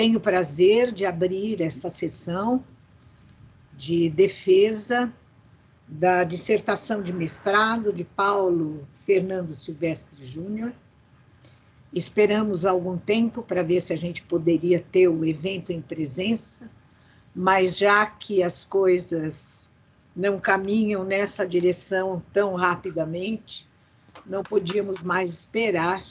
Tenho o prazer de abrir esta sessão de defesa da dissertação de mestrado de Paulo Fernando Silvestre Júnior. Esperamos algum tempo para ver se a gente poderia ter o evento em presença, mas já que as coisas não caminham nessa direção tão rapidamente, não podíamos mais esperar,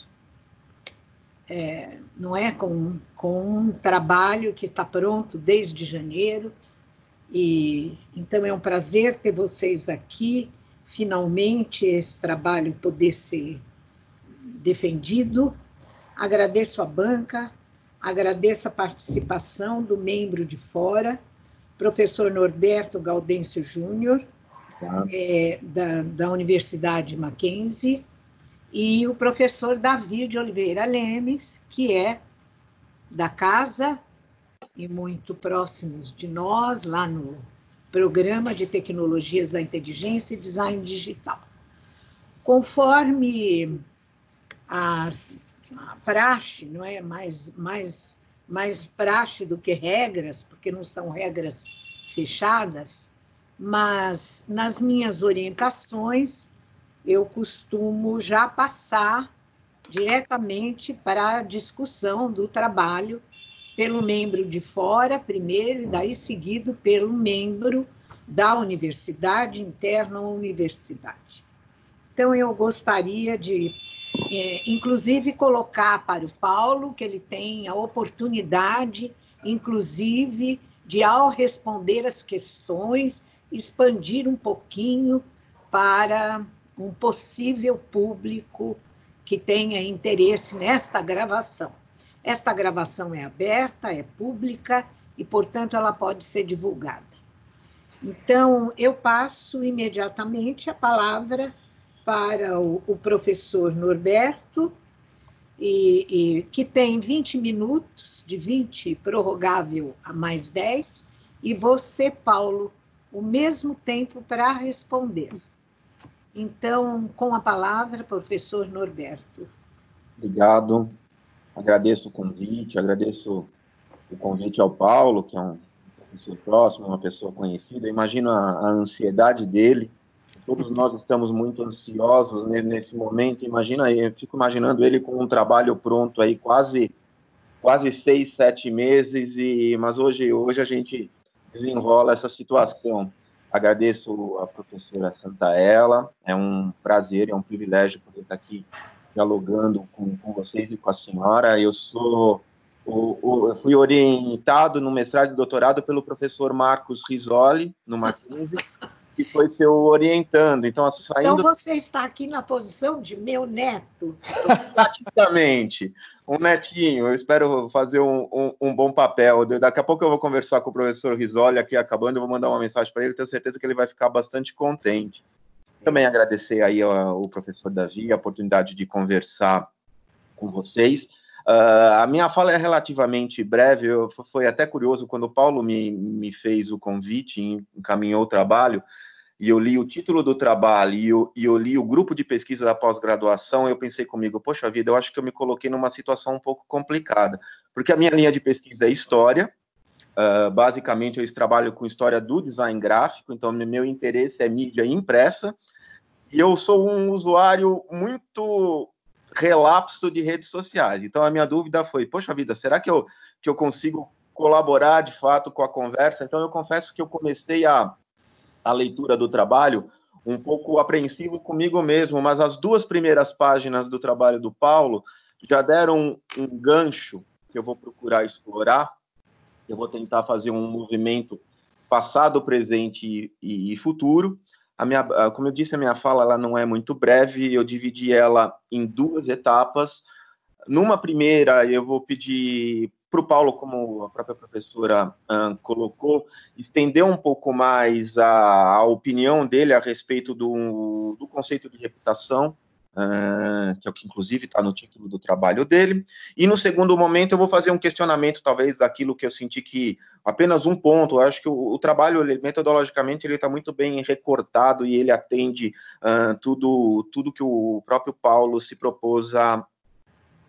é, não é? Com, com um trabalho que está pronto desde janeiro, e então é um prazer ter vocês aqui, finalmente esse trabalho poder ser defendido. Agradeço a banca, agradeço a participação do membro de fora, professor Norberto Gaudêncio Júnior, tá. é, da, da Universidade Mackenzie, e o professor Davi de Oliveira Lemes, que é da casa e muito próximos de nós, lá no Programa de Tecnologias da Inteligência e Design Digital. Conforme as, a praxe, não é mais, mais mais praxe do que regras, porque não são regras fechadas, mas nas minhas orientações eu costumo já passar diretamente para a discussão do trabalho pelo membro de fora primeiro e daí seguido pelo membro da universidade interna à universidade. Então eu gostaria de é, inclusive colocar para o Paulo que ele tem a oportunidade, inclusive, de, ao responder as questões, expandir um pouquinho para um possível público que tenha interesse nesta gravação. Esta gravação é aberta, é pública e, portanto, ela pode ser divulgada. Então, eu passo imediatamente a palavra para o, o professor Norberto, e, e, que tem 20 minutos, de 20 prorrogável a mais 10, e você, Paulo, o mesmo tempo para responder. Então, com a palavra, professor Norberto. Obrigado, agradeço o convite, agradeço o convite ao Paulo, que é um professor próximo, uma pessoa conhecida. Imagino a, a ansiedade dele Todos nós estamos muito ansiosos nesse momento. Imagina, eu fico imaginando ele com um trabalho pronto aí quase quase seis, sete meses. E mas hoje hoje a gente desenrola essa situação. Agradeço a professora Santaella. É um prazer, é um privilégio poder estar aqui dialogando com, com vocês e com a senhora. Eu sou o, o, eu fui orientado no mestrado e doutorado pelo professor Marcos Risoli, no Mackenzie, que foi seu orientando. Então, saindo... então você está aqui na posição de meu neto. Praticamente. Um netinho. Eu espero fazer um, um, um, bom papel. Daqui a pouco eu vou conversar com o professor Risoli aqui acabando. Eu vou mandar uma mensagem para ele. Tenho certeza que ele vai ficar bastante contente. Também agradecer aí ao, professor Davi a oportunidade de conversar com vocês. Uh, a minha fala é relativamente breve, eu, foi até curioso quando o Paulo me, me fez o convite, encaminhou o trabalho, e eu li o título do trabalho e eu, e eu li o grupo de pesquisa da pós-graduação, eu pensei comigo, poxa vida, eu acho que eu me coloquei numa situação um pouco complicada, porque a minha linha de pesquisa é história, uh, basicamente eu trabalho com história do design gráfico, então meu interesse é mídia impressa, e eu sou um usuário muito relapso de redes sociais, então a minha dúvida foi, poxa vida, será que eu, que eu consigo colaborar de fato com a conversa? Então eu confesso que eu comecei a a leitura do trabalho um pouco apreensivo comigo mesmo, mas as duas primeiras páginas do trabalho do Paulo já deram um, gancho que eu vou procurar explorar. Eu vou tentar fazer um movimento passado, presente e, e futuro. A minha, como eu disse, a minha fala ela não é muito breve, eu dividi ela em duas etapas. Numa primeira, eu vou pedir para o Paulo, como a própria professora uh, colocou, estender um pouco mais a, a, opinião dele a respeito do, do conceito de reputação, uh, que é o que inclusive está no título do trabalho dele. E no segundo momento eu vou fazer um questionamento, talvez, daquilo que eu senti que apenas um ponto. Eu acho que o, o trabalho, ele, metodologicamente, ele está muito bem recortado e ele atende uh, tudo, tudo que o próprio Paulo se propôs a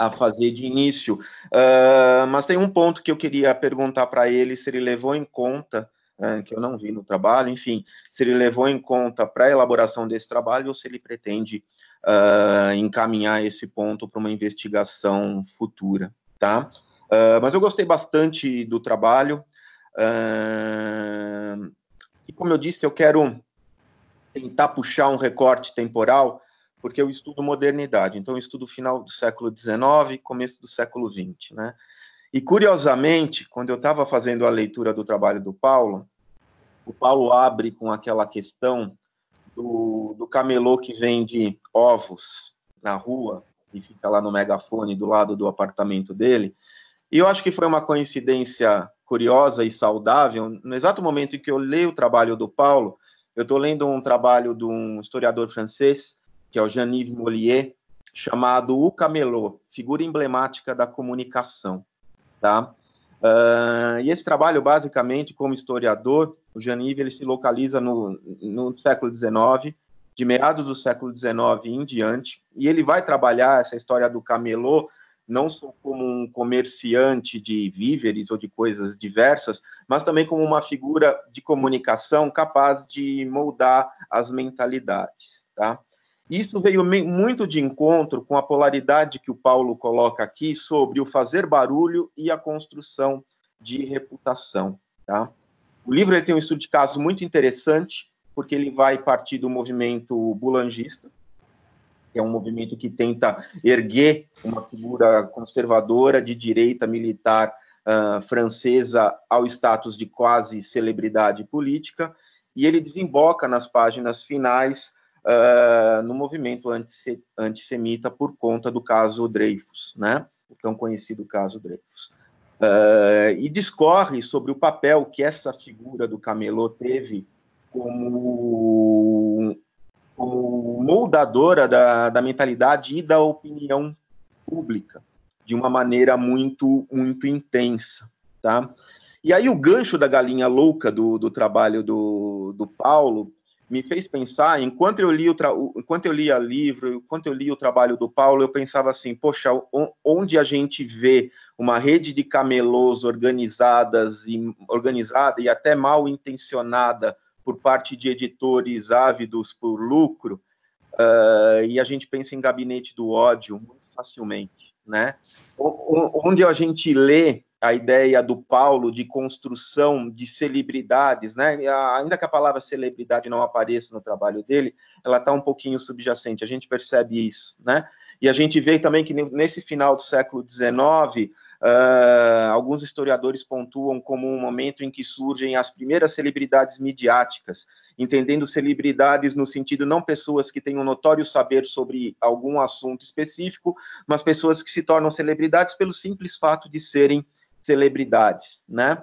a fazer de início. Uh, mas tem um ponto que eu queria perguntar para ele se ele levou em conta, uh, que eu não vi no trabalho, enfim, se ele levou em conta para a elaboração desse trabalho ou se ele pretende uh, encaminhar esse ponto para uma investigação futura, tá? mas eu gostei bastante do trabalho. e como eu disse, eu quero tentar puxar um recorte temporal porque eu estudo modernidade, então eu estudo final do século XIX, começo do século XX, né? E curiosamente, quando eu estava fazendo a leitura do trabalho do Paulo, o Paulo abre com aquela questão do, do camelô que vende ovos na rua e fica lá no megafone do lado do apartamento dele. E eu acho que foi uma coincidência curiosa e saudável. No exato momento em que eu leio o trabalho do Paulo, eu estou lendo um trabalho de um historiador francês que é o Jean-Yves chamado O Camelô, figura emblemática da comunicação, tá? Uh, e esse trabalho, basicamente, como historiador, o Jean-Yves ele se localiza no, no século XIX, de meados do século XIX em diante, e ele vai trabalhar essa história do camelô não só como um comerciante de víveres ou de coisas diversas, mas também como uma figura de comunicação capaz de moldar as mentalidades, tá? Isso veio muito de encontro com a polaridade que o Paulo coloca aqui sobre o fazer barulho e a construção de reputação. Tá? O livro tem um estudo de casos muito interessante, porque ele vai partir do movimento bulangista, que é um movimento que tenta erguer uma figura conservadora de direita militar uh, francesa ao status de quase celebridade política, e ele desemboca nas páginas finais uh, no movimento antissemita por conta do caso Dreyfus, né? o tão conhecido caso Dreyfus. Uh, e discorre sobre o papel que essa figura do camelô teve como, como moldadora da, da mentalidade e da opinião pública de uma maneira muito muito intensa, tá? E aí o gancho da galinha louca do, do trabalho do, do Paulo me fez pensar, enquanto eu li o enquanto eu lia livro, enquanto eu li o trabalho do Paulo, eu pensava assim, poxa, onde a gente vê uma rede de camelôs organizadas e organizada e até mal intencionada por parte de editores ávidos por lucro, uh, e a gente pensa em gabinete do ódio muito facilmente, né? Onde a gente lê a ideia do Paulo de construção de celebridades, né? Ainda que a palavra celebridade não apareça no trabalho dele, ela está um pouquinho subjacente. A gente percebe isso, né? E a gente vê também que nesse final do século XIX, uh, alguns historiadores pontuam como um momento em que surgem as primeiras celebridades midiáticas, entendendo celebridades no sentido não pessoas que têm um notório saber sobre algum assunto específico, mas pessoas que se tornam celebridades pelo simples fato de serem celebridades, né?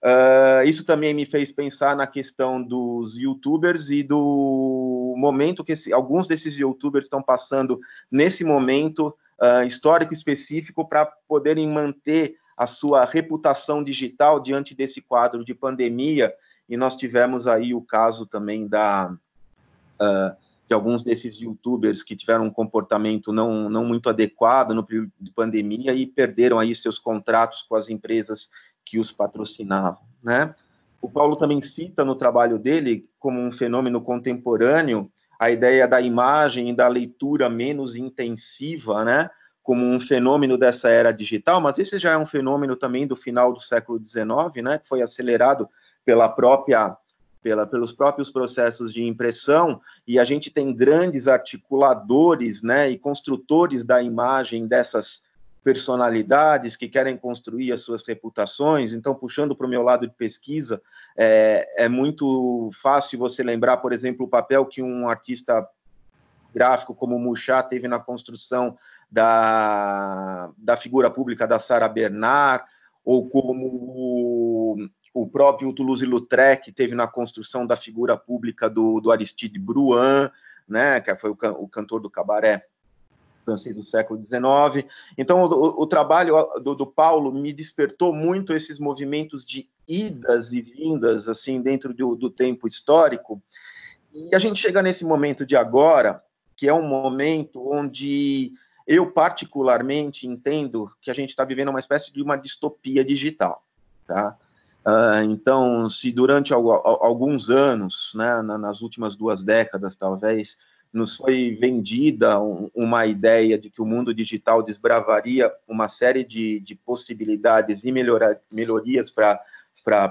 Uh, isso também me fez pensar na questão dos YouTubers e do momento que esse, alguns desses YouTubers estão passando nesse momento uh, histórico específico para poderem manter a sua reputação digital diante desse quadro de pandemia. E nós tivemos aí o caso também da uh, de alguns desses youtubers que tiveram um comportamento não, não muito adequado no período de pandemia e perderam aí seus contratos com as empresas que os patrocinavam, né? O Paulo também cita no trabalho dele como um fenômeno contemporâneo a ideia da imagem e da leitura menos intensiva, né? Como um fenômeno dessa era digital, mas esse já é um fenômeno também do final do século XIX, né? Que foi acelerado pela própria pela, pelos próprios processos de impressão, e a gente tem grandes articuladores né, e construtores da imagem dessas personalidades que querem construir as suas reputações. Então, puxando para o meu lado de pesquisa, é, é muito fácil você lembrar, por exemplo, o papel que um artista gráfico como Mouchat teve na construção da, da figura pública da Sarah Bernard, ou como o próprio Toulouse-Lautrec teve na construção da figura pública do, do Aristide Bruin, né, que foi o, o cantor do cabaré francês do século XIX. Então, o, o trabalho do, do, Paulo me despertou muito esses movimentos de idas e vindas, assim, dentro do, do tempo histórico. E a gente chega nesse momento de agora, que é um momento onde eu particularmente entendo que a gente está vivendo uma espécie de uma distopia digital, tá? Uh, então, se durante alguns anos, né, nas últimas duas décadas, talvez, nos foi vendida uma ideia de que o mundo digital desbravaria uma série de, de possibilidades e melhorias para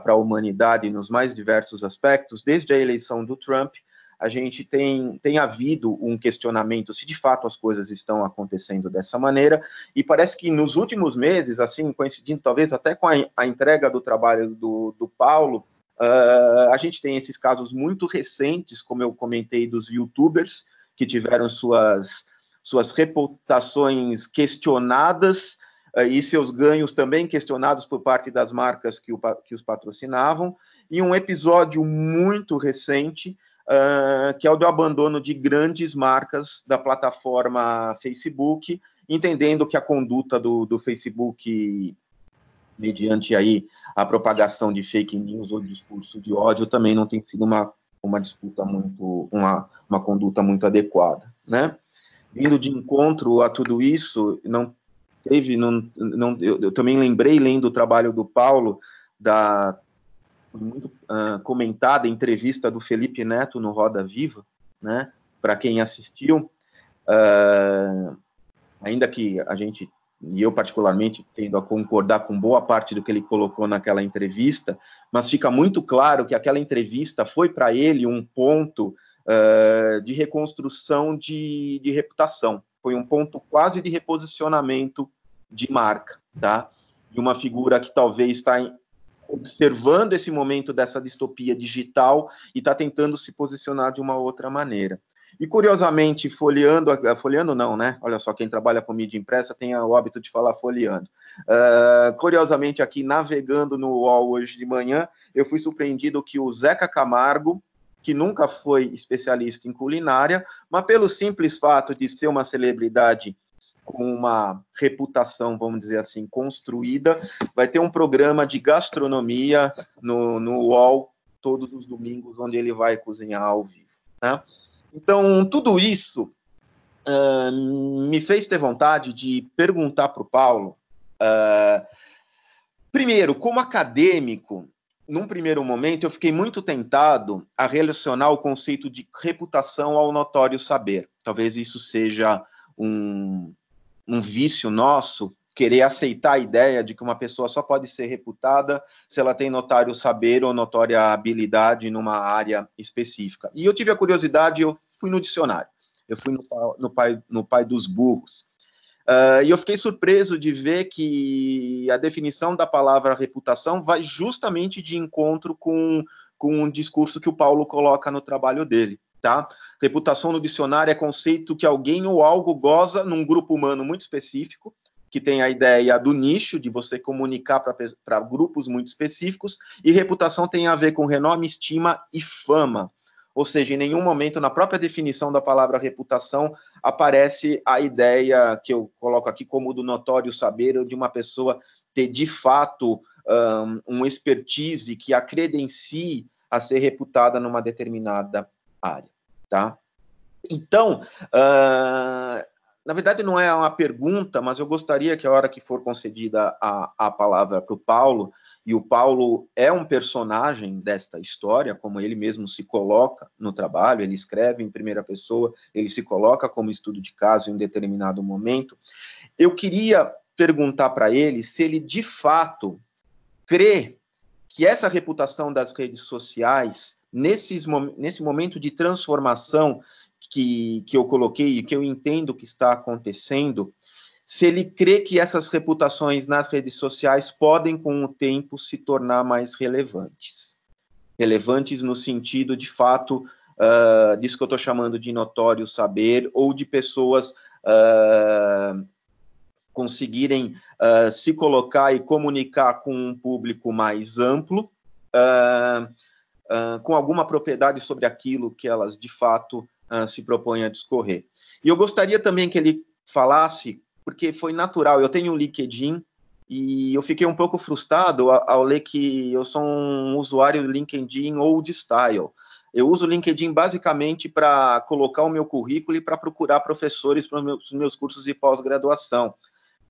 a humanidade nos mais diversos aspectos, desde a eleição do Trump, a gente tem, tem havido um questionamento se de fato as coisas estão acontecendo dessa maneira, e parece que nos últimos meses, assim, coincidindo talvez até com a, a entrega do trabalho do, do Paulo, uh, a gente tem esses casos muito recentes, como eu comentei, dos youtubers, que tiveram suas, suas reputações questionadas, uh, e seus ganhos também questionados por parte das marcas que, o, que os patrocinavam, e um episódio muito recente, uh, que é o do abandono de grandes marcas da plataforma Facebook, entendendo que a conduta do, do Facebook, mediante aí a propagação de fake news ou discurso de ódio, também não tem sido uma, uma disputa muito, uma, uma conduta muito adequada, né? Vindo de encontro a tudo isso, não teve, não, não, eu, eu também lembrei, lendo o trabalho do Paulo, da muito uh, comentada entrevista do Felipe Neto no Roda Viva, né? Para quem assistiu, uh, ainda que a gente e eu particularmente tendo a concordar com boa parte do que ele colocou naquela entrevista, mas fica muito claro que aquela entrevista foi para ele um ponto uh, de reconstrução de, de reputação, foi um ponto quase de reposicionamento de marca, tá? De uma figura que talvez está observando esse momento dessa distopia digital e está tentando se posicionar de uma outra maneira. E curiosamente, folheando, folheando não, né? Olha só, quem trabalha com mídia impressa tem o hábito de falar folheando. Uh, curiosamente, aqui navegando no UOL hoje de manhã, eu fui surpreendido que o Zeca Camargo, que nunca foi especialista em culinária, mas pelo simples fato de ser uma celebridade com uma reputação, vamos dizer assim, construída, vai ter um programa de gastronomia no, no UOL todos os domingos, onde ele vai cozinhar ao vivo. Né? Então, tudo isso uh, me fez ter vontade de perguntar para o Paulo, uh, primeiro, como acadêmico, num primeiro momento, eu fiquei muito tentado a relacionar o conceito de reputação ao notório saber. Talvez isso seja um, um vício nosso querer aceitar a ideia de que uma pessoa só pode ser reputada se ela tem notório saber ou notória habilidade numa área específica. E eu tive a curiosidade, eu fui no dicionário, eu fui no, no, pai, no pai dos burros. Uh, e eu fiquei surpreso de ver que a definição da palavra reputação vai justamente de encontro com, com um discurso que o Paulo coloca no trabalho dele tá? Reputação no dicionário é conceito que alguém ou algo goza num grupo humano muito específico, que tem a ideia do nicho, de você comunicar para grupos muito específicos, e reputação tem a ver com renome, estima e fama. Ou seja, em nenhum momento na própria definição da palavra reputação aparece a ideia que eu coloco aqui como do notório saber, ou de uma pessoa ter de fato um, um expertise que a credencie a ser reputada numa determinada área, tá? Então, uh, na verdade não é uma pergunta, mas eu gostaria que a hora que for concedida a, a palavra para o Paulo, e o Paulo é um personagem desta história, como ele mesmo se coloca no trabalho, ele escreve em primeira pessoa, ele se coloca como estudo de caso em um determinado momento. Eu queria perguntar para ele se ele de fato crê que essa reputação das redes sociais nesses, nesse momento de transformação que, que eu coloquei e que eu entendo que está acontecendo, se ele crê que essas reputações nas redes sociais podem, com o tempo, se tornar mais relevantes. Relevantes no sentido, de fato, uh, disso que eu estou chamando de notório saber, ou de pessoas uh, conseguirem uh, se colocar e comunicar com um público mais amplo. Uh, uh, com alguma propriedade sobre aquilo que elas de fato uh, se propõem a discorrer. E eu gostaria também que ele falasse, porque foi natural, eu tenho um LinkedIn e eu fiquei um pouco frustrado ao, ao ler que eu sou um usuário do LinkedIn old style. Eu uso o LinkedIn basicamente para colocar o meu currículo e para procurar professores para os meus, cursos de pós-graduação.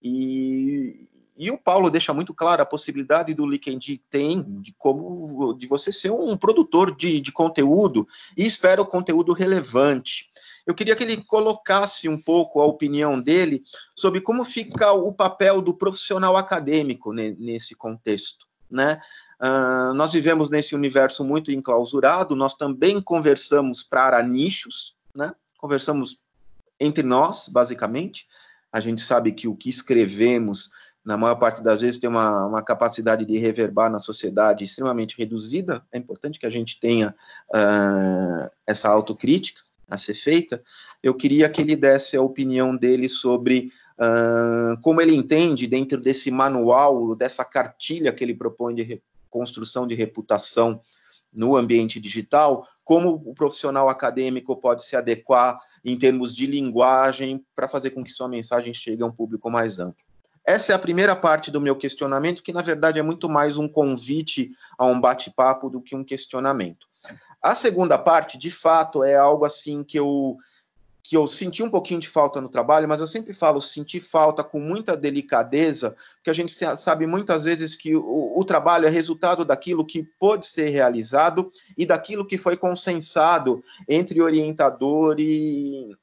E, e o Paulo deixa muito claro a possibilidade do LinkedIn tem de como de você ser um produtor de, de conteúdo e espera o conteúdo relevante. Eu queria que ele colocasse um pouco a opinião dele sobre como fica o papel do profissional acadêmico nesse contexto, né? Uh, nós vivemos nesse universo muito enclausurado, nós também conversamos para nichos, né? Conversamos entre nós, basicamente. A gente sabe que o que escrevemos na maior parte das vezes, tem uma, uma capacidade de reverbar na sociedade extremamente reduzida. É importante que a gente tenha uh, essa autocrítica a ser feita. Eu queria que ele desse a opinião dele sobre uh, como ele entende, dentro desse manual, dessa cartilha que ele propõe de construção de reputação no ambiente digital, como o profissional acadêmico pode se adequar em termos de linguagem para fazer com que sua mensagem chegue a um público mais amplo. Essa é a primeira parte do meu questionamento, que na verdade é muito mais um convite a um bate-papo do que um questionamento. A segunda parte, de fato, é algo assim que eu que eu senti um pouquinho de falta no trabalho, mas eu sempre falo senti falta com muita delicadeza, porque a gente sabe muitas vezes que o, o, trabalho é resultado daquilo que pôde ser realizado e daquilo que foi consensado entre orientador e,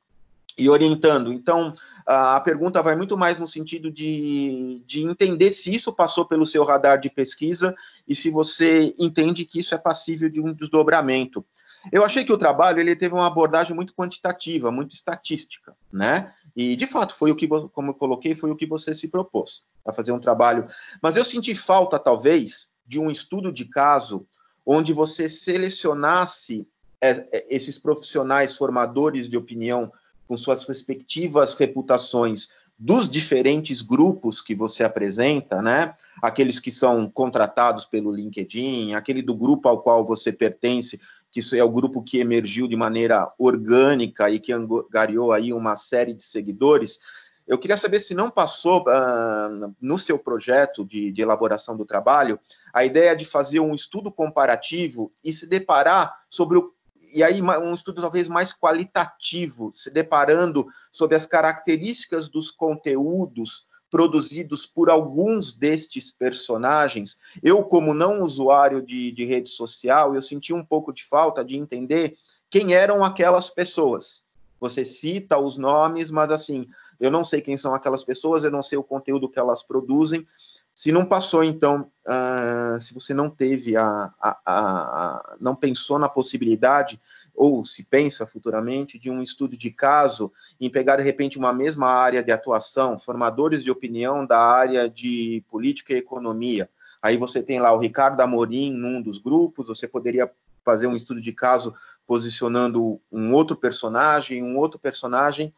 e orientando. Então, a pergunta vai muito mais no sentido de, de entender se isso passou pelo seu radar de pesquisa e se você entende que isso é passível de um desdobramento. Eu achei que o trabalho ele teve uma abordagem muito quantitativa, muito estatística, né? E de fato foi o que, como eu coloquei, foi o que você se propôs a fazer um trabalho. Mas eu senti falta, talvez, de um estudo de caso onde você selecionasse é, é, esses profissionais formadores de opinião com suas respectivas reputações dos diferentes grupos que você apresenta, né? Aqueles que são contratados pelo LinkedIn, aquele do grupo ao qual você pertence, que isso é o grupo que emergiu de maneira orgânica e que angariou aí uma série de seguidores. Eu queria saber se não passou uh, no seu projeto de, de, elaboração do trabalho a ideia de fazer um estudo comparativo e se deparar sobre o e aí um estudo talvez mais qualitativo, se deparando sobre as características dos conteúdos produzidos por alguns destes personagens. Eu, como não usuário de, de rede social, eu senti um pouco de falta de entender quem eram aquelas pessoas. Você cita os nomes, mas assim, eu não sei quem são aquelas pessoas, eu não sei o conteúdo que elas produzem, se não passou, então, uh, se você não teve a, a, a, não pensou na possibilidade, ou se pensa futuramente, de um estudo de caso em pegar, de repente, uma mesma área de atuação, formadores de opinião da área de política e economia. Aí você tem lá o Ricardo Amorim num dos grupos, você poderia fazer um estudo de caso posicionando um outro personagem, um outro personagem,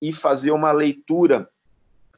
e fazer uma leitura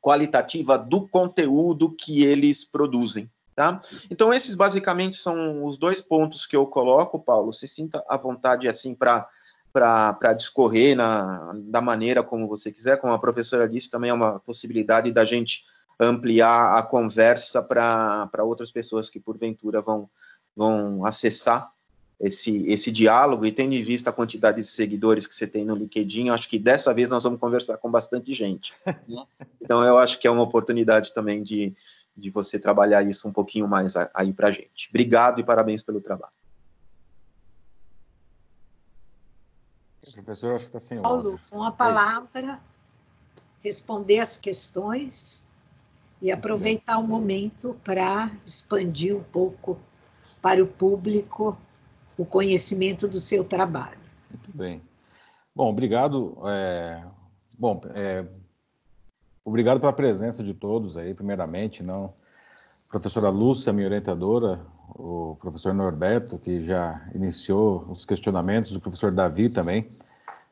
qualitativa do conteúdo que eles produzem. Tá? Então, esses basicamente são os dois pontos que eu coloco, Paulo. Se sinta à vontade assim para para discorrer na, da maneira como você quiser. Como a professora disse, também é uma possibilidade da gente ampliar a conversa para outras pessoas que, porventura, vão, vão acessar esse, esse diálogo. E tendo em vista a quantidade de seguidores que você tem no LinkedIn, acho que dessa vez nós vamos conversar com bastante gente. Né? Então, eu acho que é uma oportunidade também de, de você trabalhar isso um pouquinho mais aí para a gente. Obrigado e parabéns pelo trabalho. Professor, acho que está sem Paulo, com a palavra, responder as questões e aproveitar o momento para expandir um pouco para o público o conhecimento do seu trabalho. Muito bem. Bom, obrigado. É, bom, é, obrigado pela presença de todos aí, primeiramente, não. Professora Lúcia, minha orientadora, o professor Norberto, que já iniciou os questionamentos, o professor Davi também.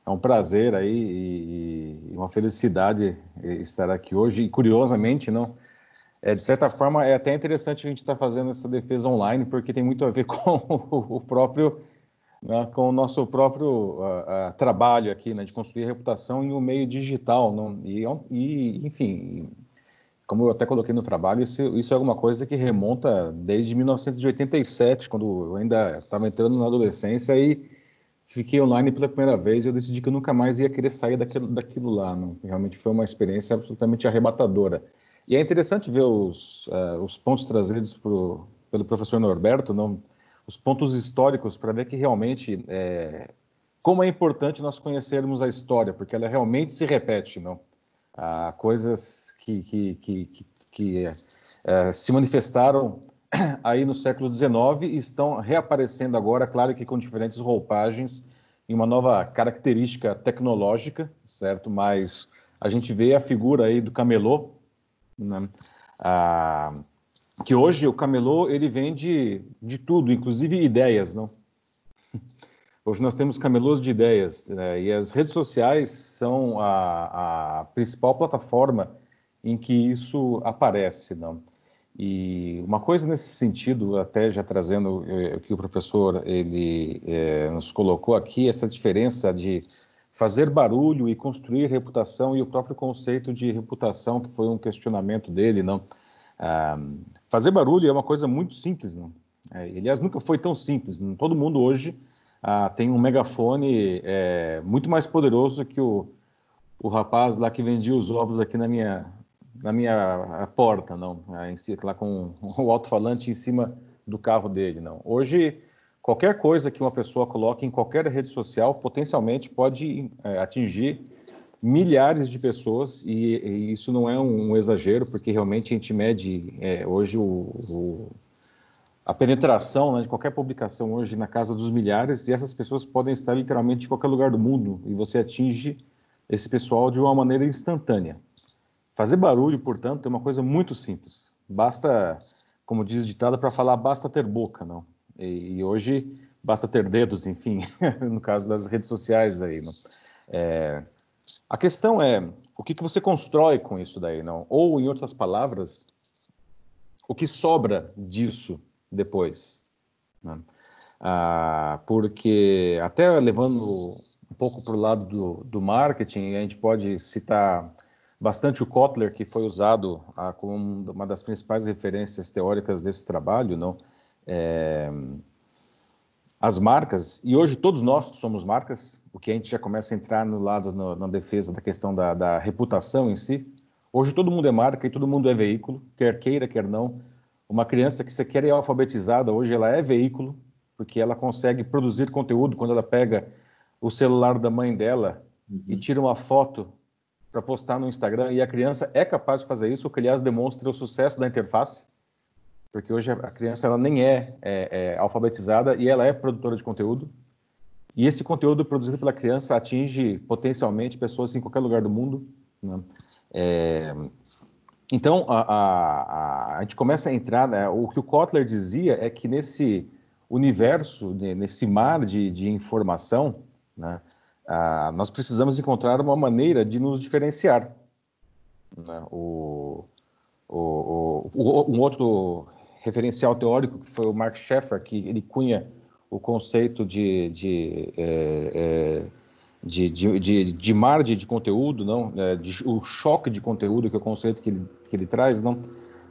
É um prazer aí e, e uma felicidade estar aqui hoje. E curiosamente, não, é, de certa forma, é até interessante a gente estar tá fazendo essa defesa online, porque tem muito a ver com o próprio, né, com o nosso próprio uh, uh, trabalho aqui, né, de construir reputação em um meio digital. Não, e, e, enfim, como eu até coloquei no trabalho, isso, isso é alguma coisa que remonta desde 1987, quando eu ainda estava entrando na adolescência e fiquei online pela primeira vez e eu decidi que eu nunca mais ia querer sair daquilo, daquilo lá. Não? Realmente foi uma experiência absolutamente arrebatadora. E é interessante ver os, uh, os pontos trazidos pro, pelo professor Norberto, não? os pontos históricos, para ver que realmente é, como é importante nós conhecermos a história, porque ela realmente se repete, não? Ah, coisas que, que, que, que, que é, se manifestaram aí no século XIX e estão reaparecendo agora, claro que com diferentes roupagens e uma nova característica tecnológica, certo? Mas a gente vê a figura aí do camelô, né? ah, que hoje o camelô ele vende de tudo, inclusive ideias, não? Hoje nós temos camelôs de ideias né? e as redes sociais são a, a principal plataforma em que isso aparece, não? E uma coisa nesse sentido, até já trazendo eh, o que o professor ele eh, nos colocou aqui, essa diferença de fazer barulho e construir reputação e o próprio conceito de reputação que foi um questionamento dele, não? Ah, fazer barulho é uma coisa muito simples, não? É, aliás, nunca foi tão simples. Não? Todo mundo hoje ah, tem um megafone é, muito mais poderoso que o, o rapaz lá que vendia os ovos aqui na minha na minha porta, não, em si, lá com o alto-falante em cima do carro dele, não. Hoje, qualquer coisa que uma pessoa coloque em qualquer rede social potencialmente pode é, atingir milhares de pessoas e, e, isso não é um, um, exagero, porque realmente a gente mede é, hoje o, o, a penetração né, de qualquer publicação hoje na casa dos milhares e essas pessoas podem estar literalmente em qualquer lugar do mundo e você atinge esse pessoal de uma maneira instantânea. Fazer barulho, portanto, é uma coisa muito simples. Basta, como diz ditado, para falar basta ter boca, não? E, e, hoje basta ter dedos, enfim, no caso das redes sociais aí, não? É, a questão é o que, que você constrói com isso daí, não? Ou, em outras palavras, o que sobra disso depois, né? ah, porque até levando um pouco para o lado do, do marketing, a gente pode citar bastante o Kotler, que foi usado ah, como uma das principais referências teóricas desse trabalho, não? É, as marcas, e hoje todos nós somos marcas, o que a gente já começa a entrar no lado, no, na defesa da questão da, da, reputação em si. Hoje todo mundo é marca e todo mundo é veículo, quer queira, quer não. Uma criança que você quer é alfabetizada, hoje ela é veículo, porque ela consegue produzir conteúdo quando ela pega o celular da mãe dela uhum. e tira uma foto para postar no Instagram e a criança é capaz de fazer isso, o que aliás demonstra o sucesso da interface, porque hoje a criança ela nem é, é, é alfabetizada e ela é produtora de conteúdo. E esse conteúdo produzido pela criança atinge potencialmente pessoas em qualquer lugar do mundo. Né? É, então, a, a, a, gente começa a entrar. Né? o que o Kotler dizia é que nesse universo, nesse mar de, de informação, né? Ah, nós precisamos encontrar uma maneira de nos diferenciar. Né? O, o, o, um outro referencial teórico que foi o Mark Sheffer, que ele cunha o conceito de, de, é, é, de, de, de, de mar de, conteúdo, não? É, de, o choque de conteúdo, que é o conceito que ele, que ele traz, não?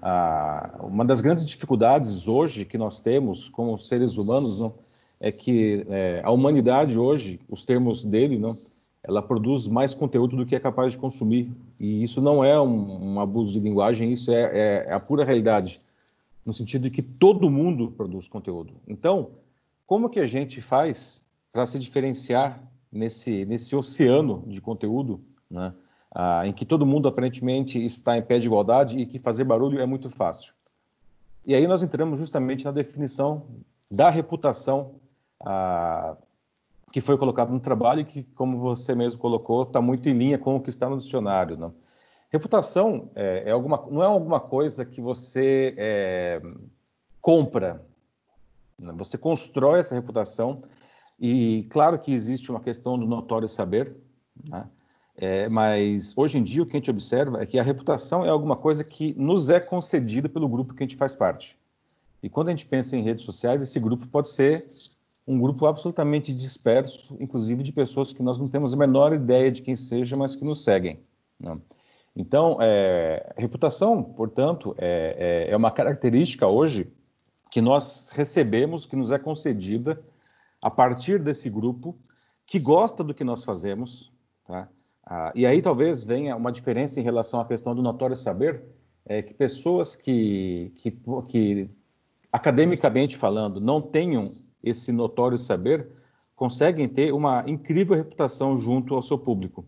Ah, uma das grandes dificuldades hoje que nós temos como seres humanos, não? é que é, a humanidade hoje, os termos dele, não, ela produz mais conteúdo do que é capaz de consumir. E isso não é um, um abuso de linguagem, isso é, é, a pura realidade, no sentido de que todo mundo produz conteúdo. Então, como que a gente faz para se diferenciar nesse, nesse oceano de conteúdo, né, ah, em que todo mundo aparentemente está em pé de igualdade e que fazer barulho é muito fácil? E aí nós entramos justamente na definição da reputação a, que foi colocado no trabalho que, como você mesmo colocou, está muito em linha com o que está no dicionário. Né? Reputação é, é, alguma, não é alguma coisa que você é, compra. Né? Você constrói essa reputação e, claro que existe uma questão do notório saber, né? É, mas hoje em dia o que a gente observa é que a reputação é alguma coisa que nos é concedida pelo grupo que a gente faz parte. E quando a gente pensa em redes sociais, esse grupo pode ser um grupo absolutamente disperso, inclusive de pessoas que nós não temos a menor ideia de quem seja, mas que nos seguem. Né? Então, é, reputação, portanto, é, é, é, uma característica hoje que nós recebemos, que nos é concedida a partir desse grupo que gosta do que nós fazemos, tá? Ah, e aí talvez venha uma diferença em relação à questão do notório saber, é que pessoas que, que, que academicamente falando não tenham esse notório saber, conseguem ter uma incrível reputação junto ao seu público.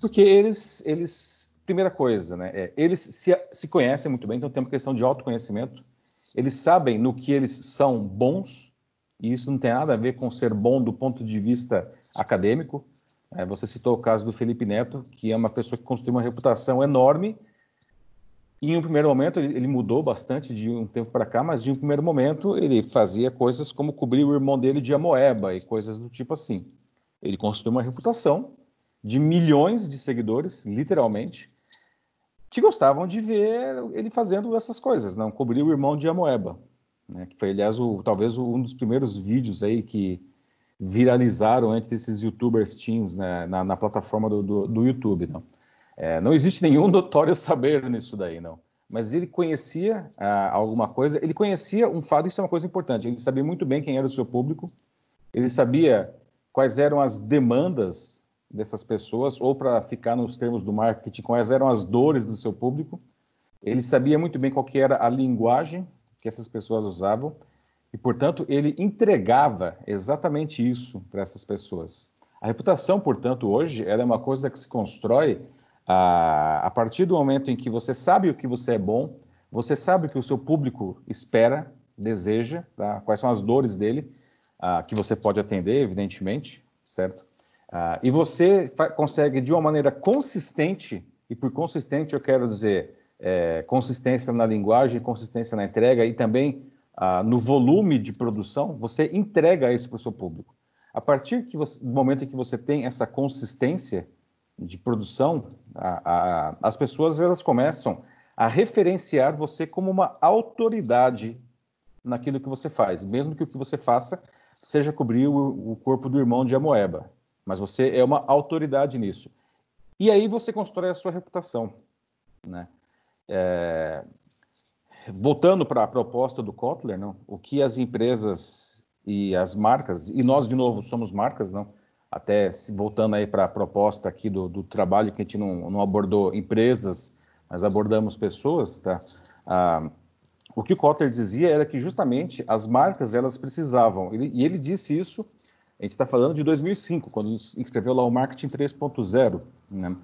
Porque eles, eles primeira coisa, né, é, eles se, se conhecem muito bem, então tem uma questão de autoconhecimento, eles sabem no que eles são bons, e isso não tem nada a ver com ser bom do ponto de vista acadêmico. É, você citou o caso do Felipe Neto, que é uma pessoa que construiu uma reputação enorme, e em um primeiro momento ele, ele mudou bastante de um tempo para cá, mas de um primeiro momento ele fazia coisas como cobrir o irmão dele de Amoeba e coisas do tipo assim. Ele construiu uma reputação de milhões de seguidores, literalmente, que gostavam de ver ele fazendo essas coisas, não cobrir o irmão de Amoeba, né? que foi, aliás, o, talvez um dos primeiros vídeos aí que viralizaram entre esses youtubers teens né, na, na, plataforma do, do, do YouTube. Não? É, não existe nenhum notório saber nisso daí, não. Mas ele conhecia ah, alguma coisa, ele conhecia um fato, isso é uma coisa importante, ele sabia muito bem quem era o seu público, ele sabia quais eram as demandas dessas pessoas, ou para ficar nos termos do marketing, quais eram as dores do seu público. Ele sabia muito bem qual que era a linguagem que essas pessoas usavam e, portanto, ele entregava exatamente isso para essas pessoas. A reputação, portanto, hoje, ela é uma coisa que se constrói a, a partir do momento em que você sabe o que você é bom, você sabe o que o seu público espera, deseja, tá? quais são as dores dele, que você pode atender, evidentemente, certo? Uh, e você consegue, de uma maneira consistente, e por consistente eu quero dizer é, consistência na linguagem, consistência na entrega e também uh, no volume de produção, você entrega isso para o seu público. A partir você, do momento em que você tem essa consistência de produção, a, a, as pessoas elas começam a referenciar você como uma autoridade naquilo que você faz, mesmo que o que você faça seja cobrir o, o corpo do irmão de Amoeba mas você é uma autoridade nisso. E aí você constrói a sua reputação. Né? É... Voltando para a proposta do Kotler, não? o que as empresas e as marcas, e nós de novo somos marcas, não? até voltando aí para a proposta aqui do, do, trabalho, que a gente não, não, abordou empresas, mas abordamos pessoas, tá? Ah, o que o Kotler dizia era que justamente as marcas elas precisavam, e ele disse isso a gente está falando de 2005, quando escreveu lá o Marketing 3.0. Né?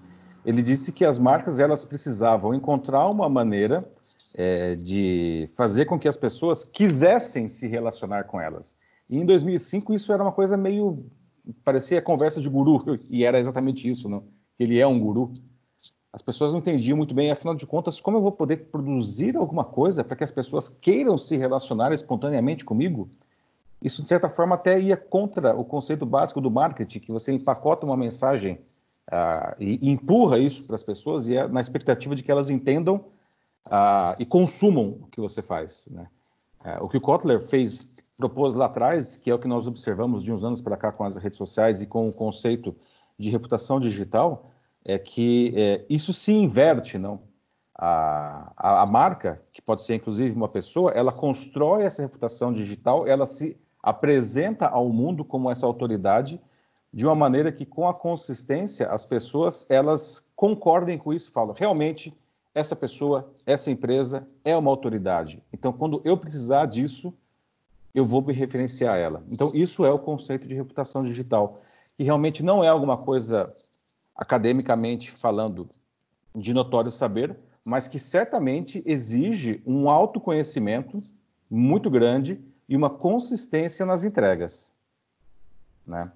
Ele disse que as marcas elas precisavam encontrar uma maneira é, de fazer com que as pessoas quisessem se relacionar com elas. E em 2005 isso era uma coisa meio parecia conversa de guru e era exatamente isso, não? Ele é um guru. As pessoas não entendiam muito bem, afinal de contas, como eu vou poder produzir alguma coisa para que as pessoas queiram se relacionar espontaneamente comigo? Isso, de certa forma, até ia contra o conceito básico do marketing, que você empacota uma mensagem uh, e, empurra isso para as pessoas e é na expectativa de que elas entendam uh, e consumam o que você faz. Né? Uh, o que o Kotler fez, propôs lá atrás, que é o que nós observamos de uns anos para cá com as redes sociais e com o conceito de reputação digital, é que é, isso se inverte, não? A, a, a, marca, que pode ser inclusive uma pessoa, ela constrói essa reputação digital, ela se apresenta ao mundo como essa autoridade de uma maneira que com a consistência as pessoas elas concordem com isso, falam realmente essa pessoa, essa empresa é uma autoridade. Então quando eu precisar disso, eu vou me referenciar a ela. Então isso é o conceito de reputação digital, que realmente não é alguma coisa academicamente falando de notório saber, mas que certamente exige um autoconhecimento muito grande e uma consistência nas entregas. Né?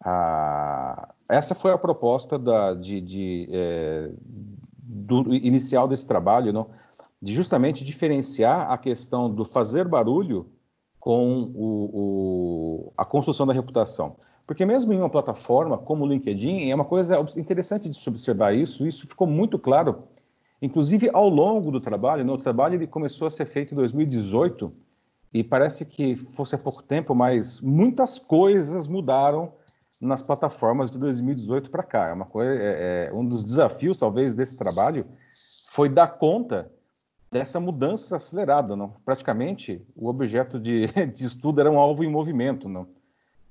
Ah, essa foi a proposta da, de, de é, do inicial desse trabalho, não? de justamente diferenciar a questão do fazer barulho com o, o, a construção da reputação. Porque mesmo em uma plataforma como o LinkedIn, é uma coisa interessante de se observar isso, isso ficou muito claro, inclusive ao longo do trabalho, no trabalho ele começou a ser feito em 2018, e parece que fosse há pouco tempo, mas muitas coisas mudaram nas plataformas de 2018 para cá. É uma coisa, é, é, um dos desafios, talvez, desse trabalho foi dar conta dessa mudança acelerada. Não? Praticamente, o objeto de, de estudo era um alvo em movimento. Não?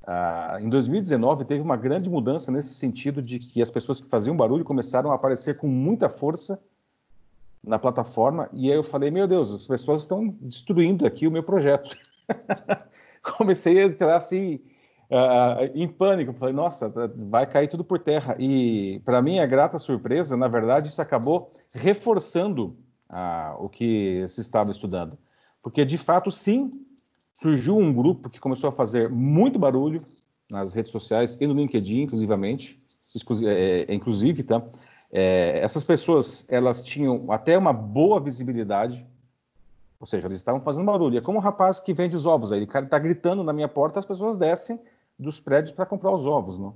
Ah, em 2019 teve uma grande mudança nesse sentido de que as pessoas que faziam barulho começaram a aparecer com muita força na plataforma e aí eu falei, meu Deus, as pessoas estão destruindo aqui o meu projeto. Comecei a entrar assim uh, em pânico, falei, nossa, vai cair tudo por terra. E para mim, a grata surpresa, na verdade, isso acabou reforçando uh, o que se estava estudando. Porque, de fato, sim, surgiu um grupo que começou a fazer muito barulho nas redes sociais e no LinkedIn, inclusivamente, é, é, inclusive, tá? É, essas pessoas, elas tinham até uma boa visibilidade, ou seja, eles estavam fazendo barulho. É como o rapaz que vende os ovos aí, cara está gritando na minha porta, as pessoas descem dos prédios para comprar os ovos, não?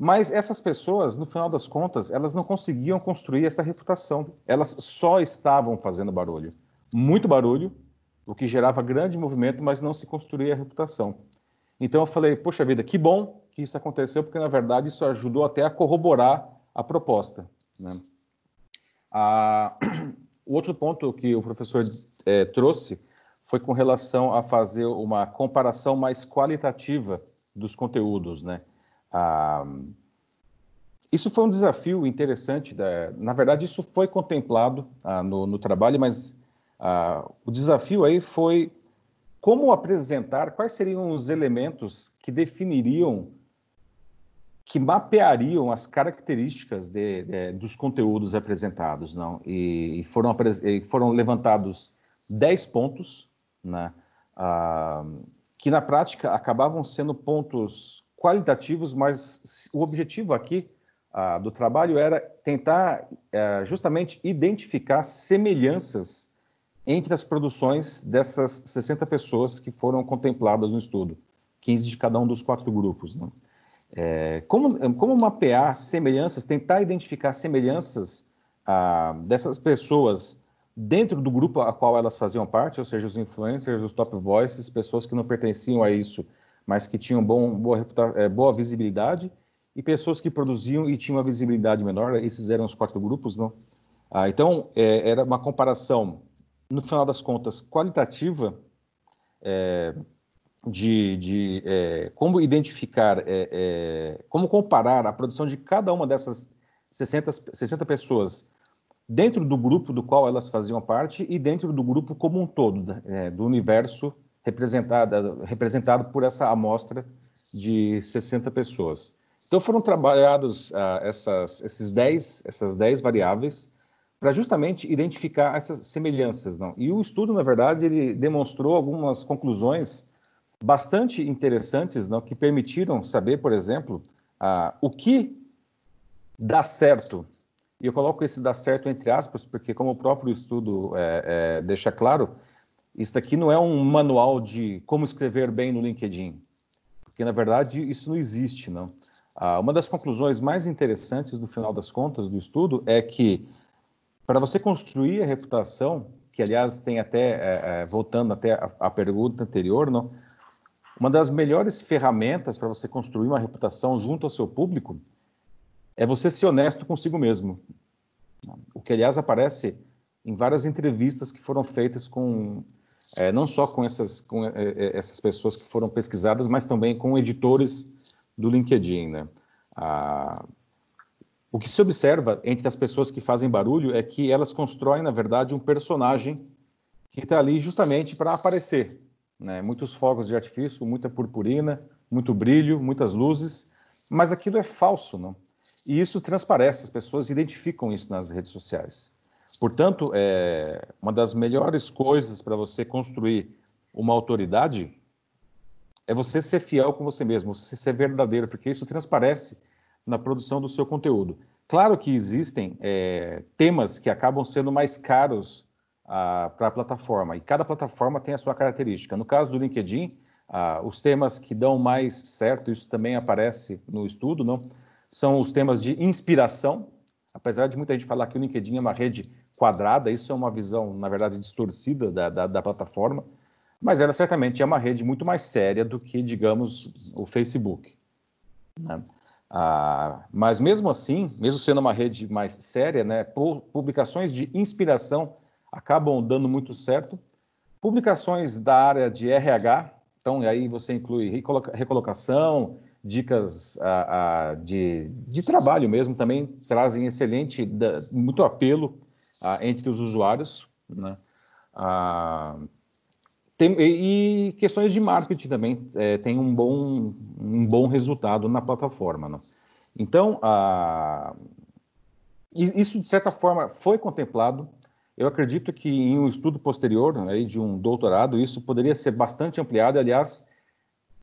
Mas essas pessoas, no final das contas, elas não conseguiam construir essa reputação. Elas só estavam fazendo barulho. Muito barulho, o que gerava grande movimento, mas não se construía a reputação. Então eu falei, poxa vida, que bom que isso aconteceu, porque na verdade isso ajudou até a corroborar a proposta. Né? Ah, o outro ponto que o professor é, trouxe foi com relação a fazer uma comparação mais qualitativa dos conteúdos, né? Isso foi um desafio interessante. Da, na verdade, isso foi contemplado ah, no, no, trabalho, mas ah, o desafio aí foi como apresentar, quais seriam os elementos que definiriam, que mapeariam as características de, de, dos conteúdos apresentados, não? E, foram, foram levantados 10 pontos, né? Ah, que na prática acabavam sendo pontos qualitativos, mas o objetivo aqui ah, do trabalho era tentar eh, justamente identificar semelhanças entre as produções dessas 60 pessoas que foram contempladas no estudo, 15 de cada um dos quatro grupos. Né? É, como, como mapear semelhanças, tentar identificar semelhanças ah, dessas pessoas dentro do grupo a qual elas faziam parte, ou seja, os influencers, os top voices, pessoas que não pertenciam a isso, mas que tinham bom, boa, é, boa visibilidade, e pessoas que produziam e tinham uma visibilidade menor, esses eram os quatro grupos, não? Ah, então, é, era uma comparação, no final das contas, qualitativa, é, de, de é, como identificar, é, é, como comparar a produção de cada uma dessas 60, 60 pessoas dentro do grupo do qual elas faziam parte e dentro do grupo como um todo, é, do universo representado, representado por essa amostra de 60 pessoas. Então foram trabalhadas ah, essas, esses 10, essas 10 variáveis para justamente identificar essas semelhanças. Não? E o estudo, na verdade, ele demonstrou algumas conclusões bastante interessantes não? que permitiram saber, por exemplo, ah, o que dá certo e eu coloco esse dar certo entre aspas, porque, como o próprio estudo é, é, deixa claro, isso aqui não é um manual de como escrever bem no LinkedIn, porque, na verdade, isso não existe, não. Ah, uma das conclusões mais interessantes, no final das contas, do estudo é que, para você construir a reputação, que, aliás, tem até, é, é voltando até a, a pergunta anterior, não, uma das melhores ferramentas para você construir uma reputação junto ao seu público é você ser honesto consigo mesmo. O que, aliás, aparece em várias entrevistas que foram feitas com, é, não só com, essas, com é, é, essas pessoas que foram pesquisadas, mas também com editores do LinkedIn. Né? Ah, o que se observa entre as pessoas que fazem barulho é que elas constroem, na verdade, um personagem que está ali justamente para aparecer. Né? Muitos fogos de artifício, muita purpurina, muito brilho, muitas luzes, mas aquilo é falso, não? E isso transparece, as pessoas identificam isso nas redes sociais. Portanto, é, uma das melhores coisas para você construir uma autoridade é você ser fiel com você mesmo, você ser verdadeiro, porque isso transparece na produção do seu conteúdo. Claro que existem é, temas que acabam sendo mais caros para a plataforma, e cada plataforma tem a sua característica. No caso do LinkedIn, ah, os temas que dão mais certo, isso também aparece no estudo, não? são os temas de inspiração. Apesar de muita gente falar que o LinkedIn é uma rede quadrada, isso é uma visão, na verdade, distorcida da, da, da plataforma, mas ela certamente é uma rede muito mais séria do que, digamos, o Facebook. Né? Ah, mas mesmo assim, mesmo sendo uma rede mais séria, né, publicações de inspiração acabam dando muito certo. Publicações da área de RH Então, aí você inclui recolocação, dicas a, a, de, de trabalho mesmo, também trazem excelente, da, muito apelo a, entre os usuários, né? Tem, e questões de marketing também é, tem um bom, um bom resultado na plataforma. Né? Então, isso de certa forma foi contemplado. Eu acredito que em um estudo posterior, né, de um doutorado, isso poderia ser bastante ampliado. Aliás,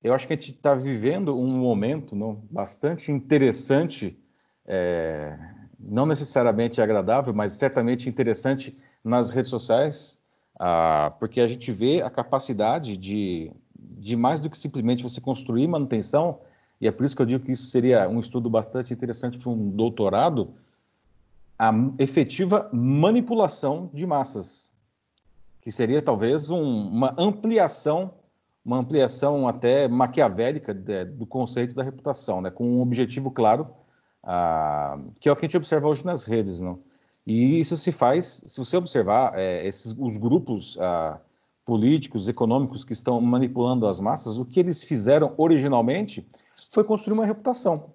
eu acho que a gente está vivendo um momento não, bastante interessante, é, não necessariamente agradável, mas certamente interessante nas redes sociais, ah, porque a gente vê a capacidade de, de mais do que simplesmente você construir manutenção, e é por isso que eu digo que isso seria um estudo bastante interessante para um doutorado, a efetiva manipulação de massas, que seria talvez um, uma ampliação, uma ampliação até maquiavélica de, do conceito da reputação, né, com um objetivo claro, ah, que é o que a gente observa hoje nas redes, não? E isso se faz, se você observar é, esses, os grupos ah, políticos, econômicos que estão manipulando as massas, o que eles fizeram originalmente foi construir uma reputação.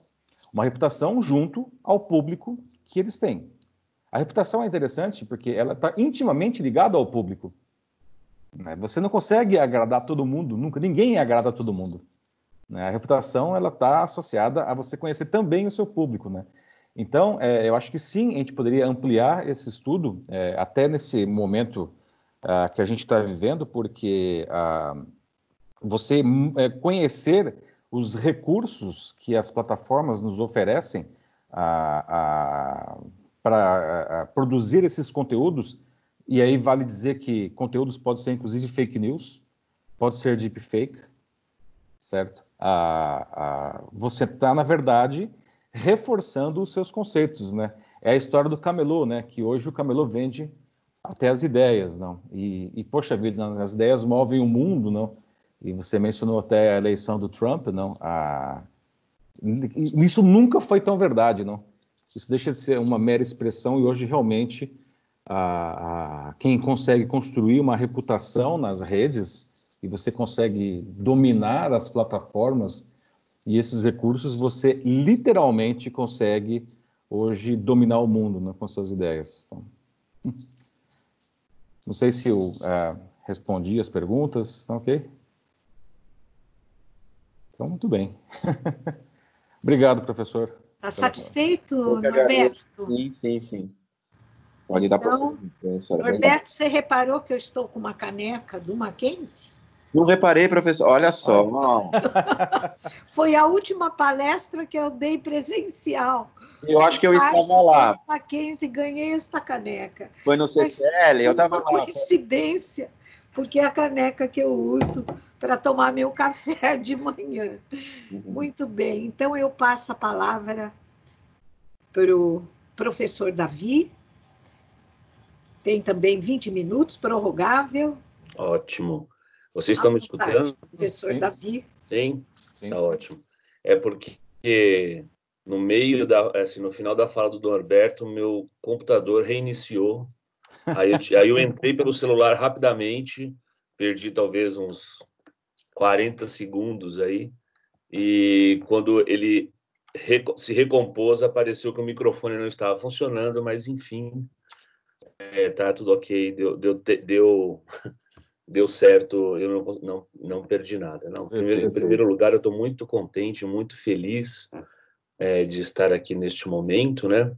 Uma reputação junto ao público que eles têm. A reputação é interessante porque ela está intimamente ligada ao público. Né? Você não consegue agradar todo mundo, nunca, ninguém agrada todo mundo. Né? A reputação ela está associada a você conhecer também o seu público, né? Então, é, eu acho que sim, a gente poderia ampliar esse estudo é, até nesse momento uh, que a gente está vivendo, porque uh, você é, conhecer os recursos que as plataformas nos oferecem uh, para produzir esses conteúdos, e aí vale dizer que conteúdos podem ser inclusive fake news, pode ser deepfake, certo? você está, na verdade, reforçando os seus conceitos, né? É a história do camelô, né? Que hoje o camelô vende até as ideias, não? E, e poxa vida, as ideias movem o mundo, não? E você mencionou até a eleição do Trump, não? A... Isso nunca foi tão verdade, não? Isso deixa de ser uma mera expressão e hoje realmente a, a, quem consegue construir uma reputação nas redes e você consegue dominar as plataformas e esses recursos você literalmente consegue hoje dominar o mundo né, com suas ideias. Então, não sei se eu uh, respondi as perguntas, tá ok? Então, muito bem. Obrigado, professor. Está satisfeito, Norberto? Sim, sim, sim. Pode dar então, para Norberto, você reparou que eu estou com uma caneca do Mackenzie? Não reparei, professor. Olha só. Foi a última palestra que eu dei presencial. Eu acho que eu estava lá. Mackenzie, ganhei esta caneca. Foi no CCL, eu estava lá. coincidência, porque é a caneca que eu uso para tomar meu café de manhã. Uhum. Muito bem, então eu passo a palavra para o professor Davi. Tem também 20 minutos, prorrogável. Ótimo. Vocês estão me escutando? Professor Sim. Davi. Sim? Sim, tá ótimo. É porque no meio da, assim, no final da fala do Norberto, meu computador reiniciou. Aí eu, aí eu entrei pelo celular rapidamente, perdi talvez uns 40 segundos aí. E quando ele se recompôs, apareceu que o microfone não estava funcionando, mas enfim, é, tá tudo ok, deu, deu, deu deu certo, eu não, não, não perdi nada. Não. Primeiro, em primeiro lugar, eu estou muito contente, muito feliz é, de estar aqui neste momento, né?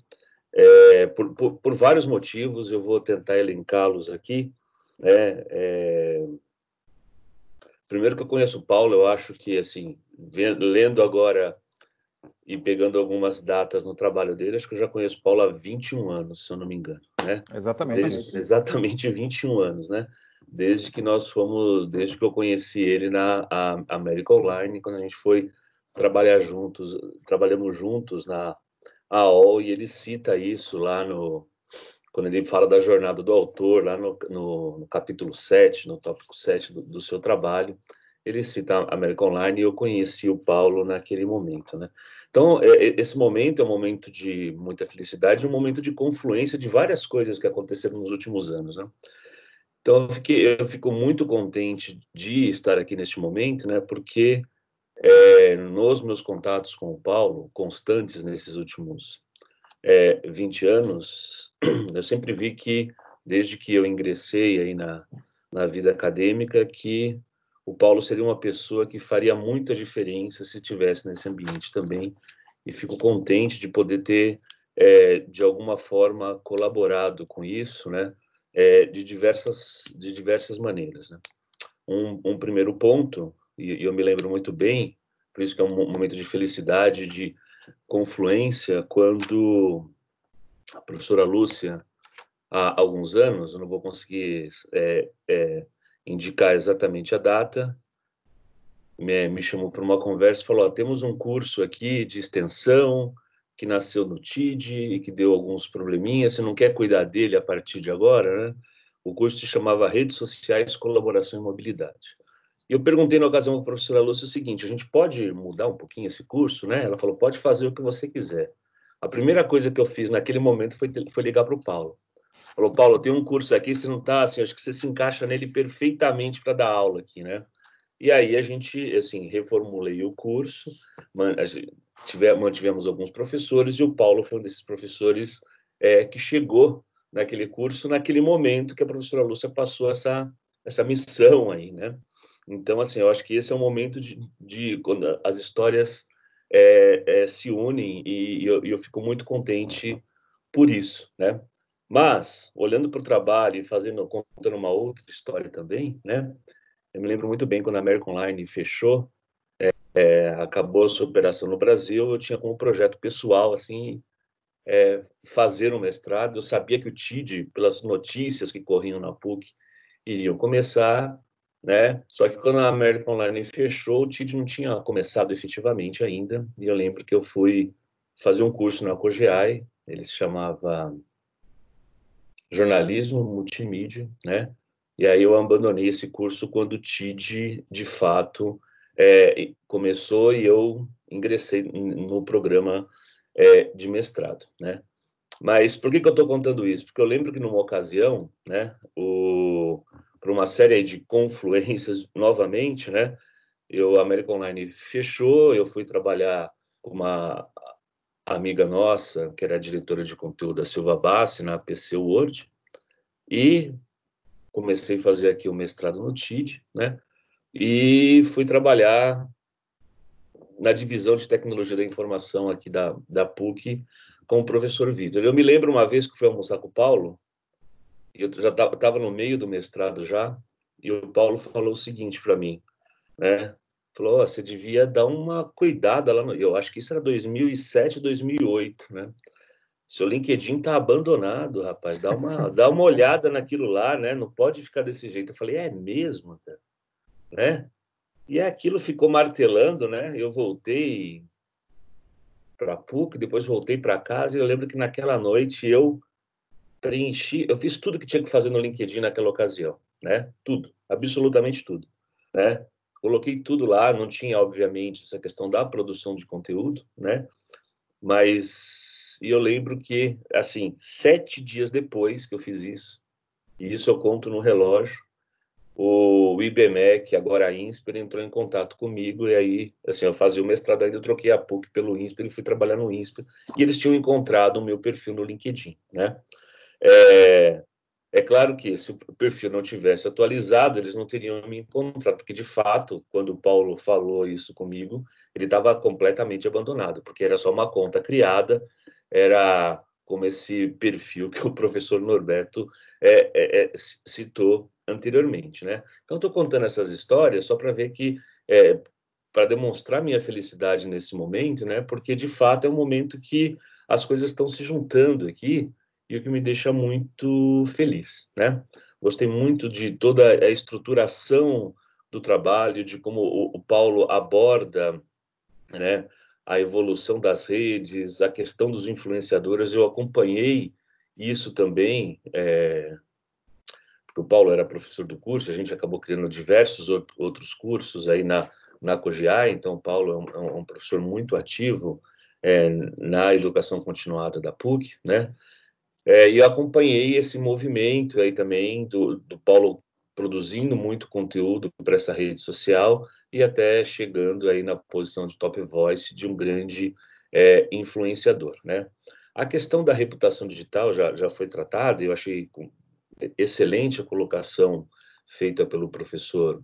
É, por, por, por, vários motivos, eu vou tentar elencá-los aqui. Né? Primeiro que eu conheço o Paulo, eu acho que, assim, vendo, lendo agora e pegando algumas datas no trabalho dele, acho que eu já conheço o Paulo há 21 anos, se eu não me engano, né? Exatamente. Desde, exatamente 21 anos, né? desde que nós fomos, desde que eu conheci ele na America Online, quando a gente foi trabalhar juntos, trabalhamos juntos na AOL, e ele cita isso lá no, quando ele fala da jornada do autor, lá no, no, no capítulo 7, no tópico 7 do, do, seu trabalho, ele cita a América Online e eu conheci o Paulo naquele momento, né? Então, é, é, esse momento é um momento de muita felicidade, um momento de confluência de várias coisas que aconteceram nos últimos anos, né? Então, eu, fiquei, eu fico muito contente de estar aqui neste momento, né? Porque é, nos meus contatos com o Paulo, constantes nesses últimos é, 20 anos, eu sempre vi que, desde que eu ingressei aí na, na vida acadêmica, que o Paulo seria uma pessoa que faria muita diferença se estivesse nesse ambiente também, e fico contente de poder ter, é, de alguma forma, colaborado com isso, né? É, de diversas de diversas maneiras. Né? Um, um primeiro ponto, e, e eu me lembro muito bem, por isso que é um momento de felicidade, de confluência, quando a professora Lúcia, há alguns anos, eu não vou conseguir é, é, indicar exatamente a data, me, me chamou para uma conversa e falou: temos um curso aqui de extensão que nasceu no TID e que deu alguns probleminhas, você não quer cuidar dele a partir de agora, né? O curso se chamava Redes Sociais, Colaboração e Mobilidade. Eu perguntei na ocasião para a professora Lúcia o seguinte: a gente pode mudar um pouquinho esse curso, né? Ela falou: pode fazer o que você quiser. A primeira coisa que eu fiz naquele momento foi, foi ligar para o Paulo. Falou: Paulo, tem um curso aqui, você não está assim, acho que você se encaixa nele perfeitamente para dar aula aqui, né? E aí a gente, assim, reformulei o curso, mantivemos alguns professores e o Paulo foi um desses professores é, que chegou naquele curso naquele momento que a professora Lúcia passou essa essa missão aí, né? Então, assim, eu acho que esse é o momento de, de quando as histórias é, é, se unem e, e eu, eu, fico muito contente por isso, né? Mas, olhando para o trabalho e fazendo, contando uma outra história também, né? Eu me lembro muito bem quando a American Online fechou, é, é acabou a sua operação no Brasil, eu tinha como projeto pessoal, assim, é, fazer um mestrado. Eu sabia que o TID, pelas notícias que corriam na PUC, iriam começar, né? Só que quando a American Online fechou, o TID não tinha começado efetivamente ainda, e eu lembro que eu fui fazer um curso na COGEAI, ele se chamava Jornalismo Multimídia, né? E aí eu abandonei esse curso quando o TID, de fato, é, começou e eu ingressei no programa é, de mestrado, né? Mas por que, que eu estou contando isso? Porque eu lembro que numa ocasião, né, o, por uma série de confluências novamente, né, eu, a American Online fechou, eu fui trabalhar com uma amiga nossa, que era diretora de conteúdo da Silva Bassi, na PC Word, e comecei a fazer aqui o mestrado no TID, né, e fui trabalhar na divisão de tecnologia da informação aqui da, da PUC com o professor Vitor. Eu me lembro uma vez que fui almoçar com o Paulo, eu já estava no meio do mestrado já, e o Paulo falou o seguinte para mim, né? Falou, oh, você devia dar uma cuidada lá no... Eu acho que isso era 2007, 2008, né? Seu LinkedIn tá abandonado, rapaz. Dá uma, dá uma olhada naquilo lá, né? Não pode ficar desse jeito. Eu falei, é mesmo, cara? Né? E aquilo ficou martelando, né? Eu voltei para PUC, depois voltei para casa e eu lembro que naquela noite eu preenchi, eu fiz tudo que tinha que fazer no LinkedIn naquela ocasião, né? Tudo, absolutamente tudo, né? Coloquei tudo lá, não tinha obviamente essa questão da produção de conteúdo, né? Mas e eu lembro que assim sete dias depois que eu fiz isso, e isso eu conto no relógio, o IBMEC, agora a INSPER, entrou em contato comigo e aí, assim, eu fazia o mestrado ainda, eu troquei a PUC pelo INSPER e fui trabalhar no INSPER e eles tinham encontrado o meu perfil no LinkedIn, né? É, é claro que se o perfil não tivesse atualizado, eles não teriam me encontrado, porque de fato, quando o Paulo falou isso comigo, ele estava completamente abandonado, porque era só uma conta criada, era como esse perfil que o professor Norberto é, é, é, citou anteriormente, né? Então, estou contando essas histórias só para ver que, é, para demonstrar minha felicidade nesse momento, né? Porque de fato é um momento que as coisas estão se juntando aqui e o que me deixa muito feliz, né? Gostei muito de toda a estruturação do trabalho, de como o, Paulo aborda, né? A evolução das redes, a questão dos influenciadores, eu acompanhei isso também, é, porque o Paulo era professor do curso, a gente acabou criando diversos outros cursos aí na, na COGIA, então o Paulo é um, é um professor muito ativo é, na educação continuada da PUC, né? É, e eu acompanhei esse movimento aí também do, do Paulo produzindo muito conteúdo para essa rede social e até chegando aí na posição de top voice de um grande é, influenciador, né? A questão da reputação digital já, já foi tratada, eu achei excelente a colocação feita pelo professor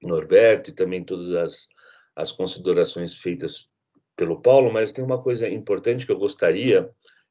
Norberto e também todas as, as considerações feitas pelo Paulo, mas tem uma coisa importante que eu gostaria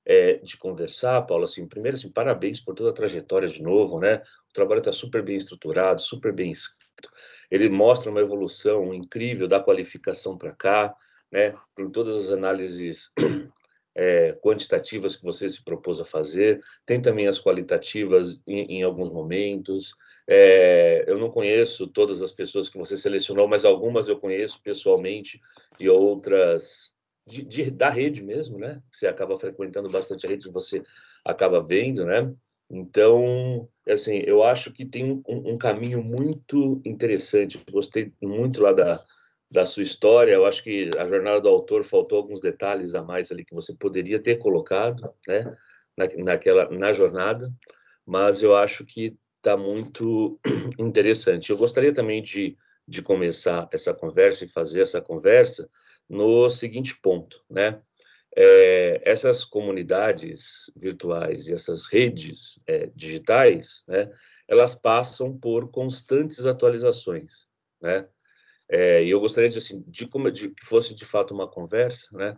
é, de conversar, Paulo, assim, primeiro, assim, parabéns por toda a trajetória de novo, né? O trabalho está super bem estruturado, super bem escrito. Ele mostra uma evolução incrível da qualificação para cá, né? Tem todas as análises é, quantitativas que você se propôs a fazer, tem também as qualitativas em, em alguns momentos. É, eu não conheço todas as pessoas que você selecionou, mas algumas eu conheço pessoalmente e outras de, de, da rede mesmo, né? Você acaba frequentando bastante a rede, você acaba vendo, né? Então, assim, eu acho que tem um, um caminho muito interessante. Gostei muito lá da, da sua história. Eu acho que a jornada do autor faltou alguns detalhes a mais ali que você poderia ter colocado, né, na, naquela na jornada, mas eu acho que está muito interessante. Eu gostaria também de, de começar essa conversa e fazer essa conversa no seguinte ponto, né? É, essas comunidades virtuais e essas redes é, digitais, né, elas passam por constantes atualizações, né? É, e eu gostaria de, assim, de, como, de que fosse de fato uma conversa, né?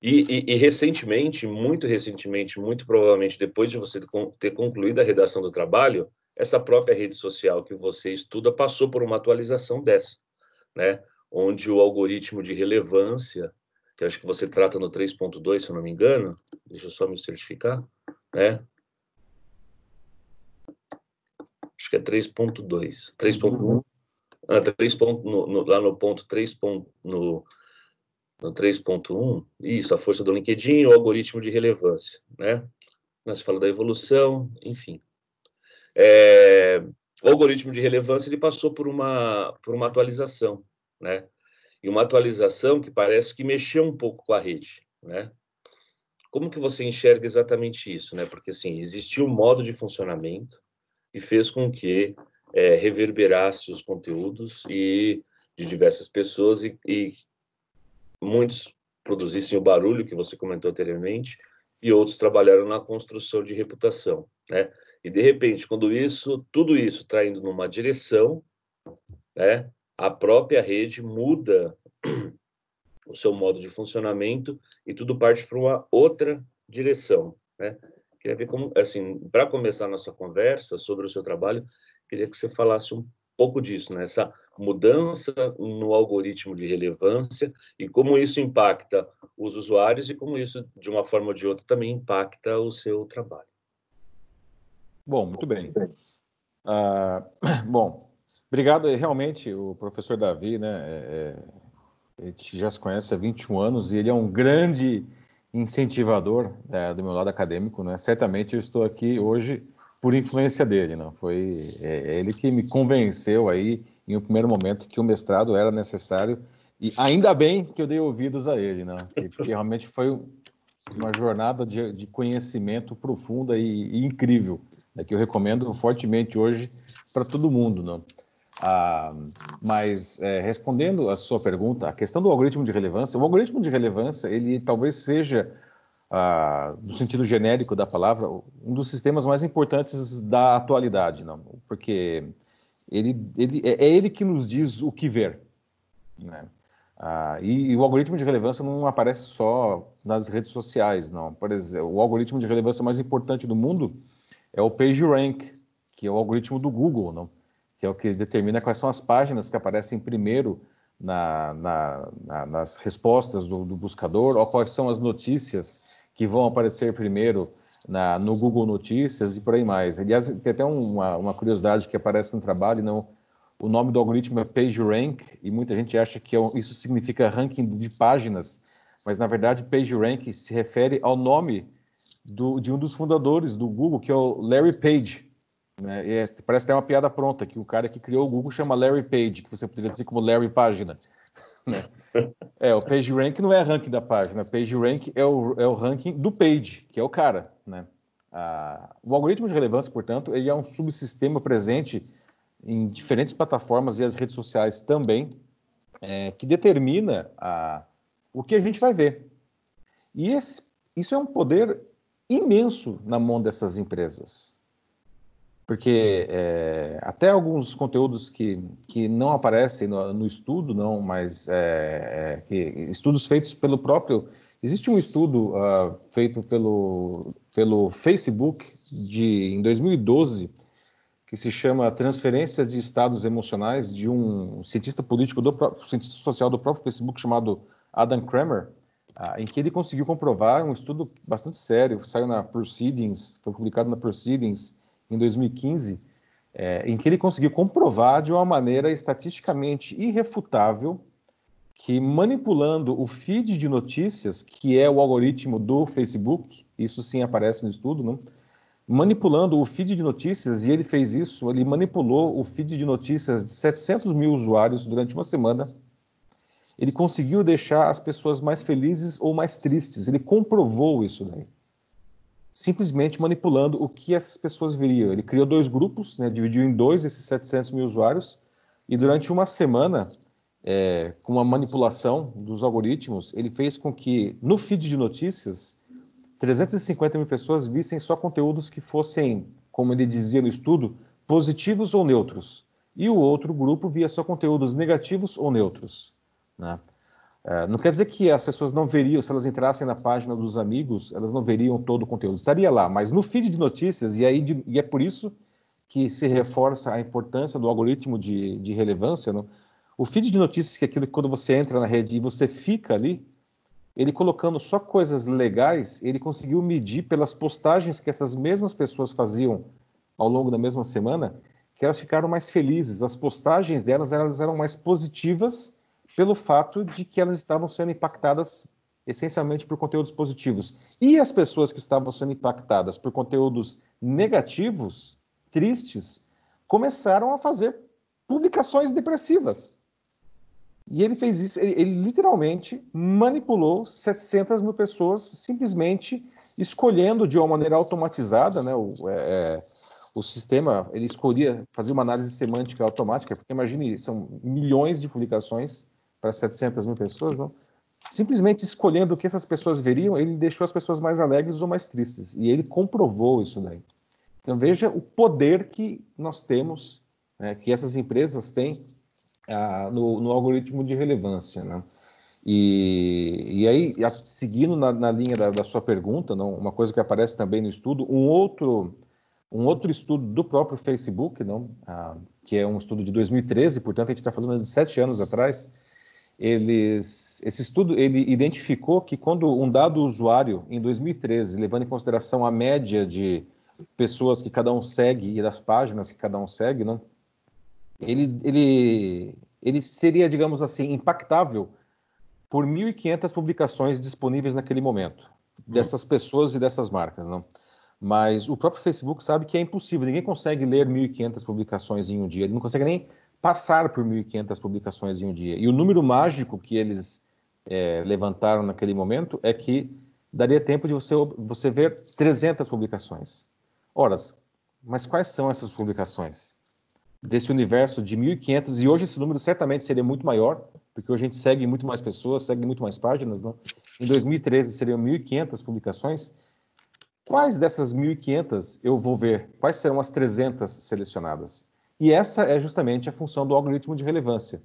E, e, e, recentemente, muito recentemente, muito provavelmente depois de você ter concluído a redação do trabalho, essa própria rede social que você estuda passou por uma atualização dessa, né? Onde o algoritmo de relevância, que acho que você trata no 3.2, se eu não me engano, deixa eu só me certificar, né? Acho que é 3.2. 3.1 ah, 3 ponto, no, no, lá no ponto 3. Ponto, no, no 3.1, isso, a força do LinkedIn, o algoritmo de relevância, né? Nós fala da evolução, enfim. É, o algoritmo de relevância ele passou por uma por uma atualização, né? E uma atualização que parece que mexeu um pouco com a rede, né? Como que você enxerga exatamente isso, né? Porque assim existiu um modo de funcionamento e fez com que é, reverberasse os conteúdos e de diversas pessoas e, e muitos produzissem o barulho que você comentou anteriormente e outros trabalharam na construção de reputação, né? E de repente, quando isso, tudo isso está indo numa direção, né? A própria rede muda o seu modo de funcionamento e tudo parte para uma outra direção, né? Queria ver como, assim, para começar a nossa conversa sobre o seu trabalho, Queria que você falasse um pouco disso, né? essa mudança no algoritmo de relevância e como isso impacta os usuários e como isso, de uma forma ou de outra, também impacta o seu trabalho. Bom, muito bem. Ah, bom, obrigado. Realmente, o professor Davi, né, é, é, já se conhece há 21 anos e ele é um grande incentivador é, do meu lado acadêmico. Né? Certamente eu estou aqui hoje por influência dele, não foi é, é, ele que me convenceu aí em um primeiro momento que o mestrado era necessário e ainda bem que eu dei ouvidos a ele, não, que, que realmente foi uma jornada de, de conhecimento profunda e, e, incrível, né, que eu recomendo fortemente hoje para todo mundo, não. Ah, mas é, respondendo a sua pergunta, a questão do algoritmo de relevância, o algoritmo de relevância ele talvez seja ah, no sentido genérico da palavra, um dos sistemas mais importantes da atualidade, não? porque ele, ele, é, é ele que nos diz o que ver. Né? Ah, e, e, o algoritmo de relevância não aparece só nas redes sociais, não. Por exemplo, o algoritmo de relevância mais importante do mundo é o PageRank, que é o algoritmo do Google, não? Que é o que determina quais são as páginas que aparecem primeiro na, na, na, nas respostas do, do buscador, ou quais são as notícias que vão aparecer primeiro no Google Notícias e por aí mais. Aliás, tem até uma, uma curiosidade que aparece no trabalho, não, o nome do algoritmo é PageRank, e muita gente acha que é isso significa ranking de páginas, mas na verdade PageRank se refere ao nome do, de um dos fundadores do Google, que é o Larry Page. Né? É, parece até uma piada pronta, que o cara que criou o Google chama Larry Page, que você poderia dizer como Larry Página. Né? É, o PageRank não é ranking da página, PageRank é o, é o ranking do page, que é o cara, né? Ah, o algoritmo de relevância, portanto, ele é um subsistema presente em diferentes plataformas e as redes sociais também, é, que determina a, o que a gente vai ver. E esse, isso é um poder imenso na mão dessas empresas. Porque é, até alguns conteúdos que, que não aparecem no, no estudo, não, mas é, que, estudos feitos pelo próprio. Existe um estudo uh, feito pelo, pelo Facebook de, em 2012 que se chama Transferências de Estados Emocionais de um cientista político, do cientista social do próprio Facebook chamado Adam Kramer, ah, em que ele conseguiu comprovar um estudo bastante sério, saiu na Proceedings, foi publicado na Proceedings em 2015, é, em que ele conseguiu comprovar de uma maneira estatisticamente irrefutável que manipulando o feed de notícias, que é o algoritmo do Facebook, isso sim aparece no estudo, não? manipulando o feed de notícias, e ele fez isso, ele manipulou o feed de notícias de 700 mil usuários durante uma semana, ele conseguiu deixar as pessoas mais felizes ou mais tristes. Ele comprovou isso daí. Simplesmente manipulando o que essas pessoas viriam. Ele criou dois grupos, né, dividiu em dois esses 700 mil usuários, e durante uma semana, é, com uma manipulação dos algoritmos, ele fez com que no feed de notícias 350 mil pessoas vissem só conteúdos que fossem, como ele dizia no estudo, positivos ou neutros. E o outro grupo via só conteúdos negativos ou neutros. Né? É, não quer dizer que as pessoas não veriam, se elas entrassem na página dos amigos, elas não veriam todo o conteúdo. Estaria lá, mas no feed de notícias, e, aí de, e é por isso que se reforça a importância do algoritmo de, de relevância. Não? O feed de notícias, que é aquilo que quando você entra na rede e você fica ali, ele colocando só coisas legais, ele conseguiu medir pelas postagens que essas mesmas pessoas faziam ao longo da mesma semana, que elas ficaram mais felizes. As postagens delas elas eram mais positivas pelo fato de que elas estavam sendo impactadas essencialmente por conteúdos positivos. E as pessoas que estavam sendo impactadas por conteúdos negativos, tristes, começaram a fazer publicações depressivas. E ele fez isso, ele, ele literalmente manipulou 700 mil pessoas simplesmente escolhendo de uma maneira automatizada, né, o, é, é o sistema, ele escolhia fazer uma análise semântica automática, porque imagine, são milhões de publicações para 700 mil pessoas, não? Simplesmente escolhendo o que essas pessoas veriam, ele deixou as pessoas mais alegres ou mais tristes. E ele comprovou isso daí. Então veja o poder que nós temos, né, que essas empresas têm ah, no, no, algoritmo de relevância. Né? E, e aí, seguindo na, na linha da, da, sua pergunta, não, uma coisa que aparece também no estudo, um outro, um outro estudo do próprio Facebook, não, ah, que é um estudo de 2013, portanto a gente está falando de sete anos atrás, eles, esse estudo ele identificou que quando um dado usuário, em 2013, levando em consideração a média de pessoas que cada um segue e das páginas que cada um segue, não, ele, ele, ele seria, digamos assim, impactável por 1.500 publicações disponíveis naquele momento, hum. dessas pessoas e dessas marcas, não? Mas o próprio Facebook sabe que é impossível, ninguém consegue ler 1.500 publicações em um dia, ele não consegue nem passar por 1.500 publicações em um dia. E o número mágico que eles é, levantaram naquele momento é que daria tempo de você, você ver 300 publicações. Ora, mas quais são essas publicações? Desse universo de 1.500, e hoje esse número certamente seria muito maior, porque hoje a gente segue muito mais pessoas, segue muito mais páginas, não? Em 2013 seriam 1.500 publicações. Quais dessas 1.500 eu vou ver? Quais serão as 300 selecionadas? E essa é justamente a função do algoritmo de relevância.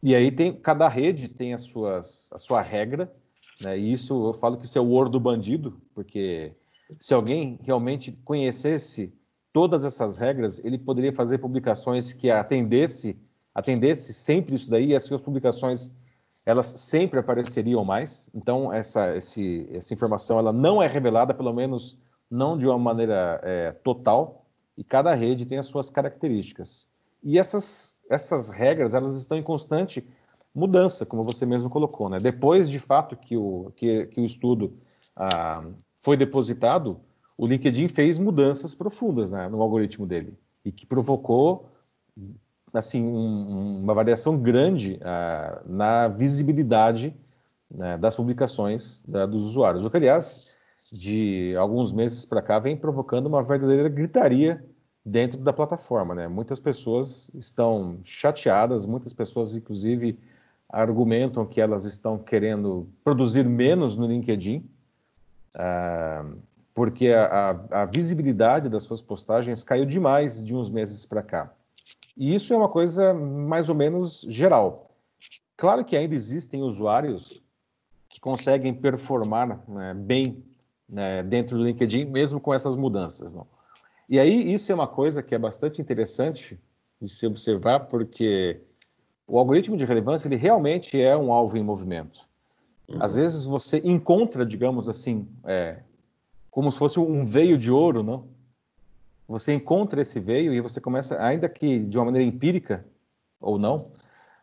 E aí tem cada rede tem as suas, a sua regra, né? E isso eu falo que isso é o ouro do bandido, porque se alguém realmente conhecesse todas essas regras, ele poderia fazer publicações que atendesse atendesse sempre isso daí, e as suas publicações elas sempre apareceriam mais. Então essa esse, essa informação ela não é revelada, pelo menos não de uma maneira é, total e cada rede tem as suas características. E essas, essas regras elas estão em constante mudança, como você mesmo colocou. Né? Depois, de fato, que o, que, que o estudo ah, foi depositado, o LinkedIn fez mudanças profundas né, no algoritmo dele e que provocou assim um, uma variação grande uh, na visibilidade né, das publicações da, dos usuários. O que, aliás, de alguns meses para cá, vem provocando uma verdadeira gritaria dentro da plataforma. Né? Muitas pessoas estão chateadas, muitas pessoas, inclusive, argumentam que elas estão querendo produzir menos no LinkedIn, uh, porque a, a, a, visibilidade das suas postagens caiu demais de uns meses para cá. E isso é uma coisa mais ou menos geral. Claro que ainda existem usuários que conseguem performar né, bem né, dentro do LinkedIn, mesmo com essas mudanças. Não? E aí, isso é uma coisa que é bastante interessante de se observar, porque o algoritmo de relevância ele realmente é um alvo em movimento. Uhum. Às vezes você encontra, digamos assim, é, como se fosse um veio de ouro, não? Você encontra esse veio e você começa, ainda que de uma maneira empírica ou não,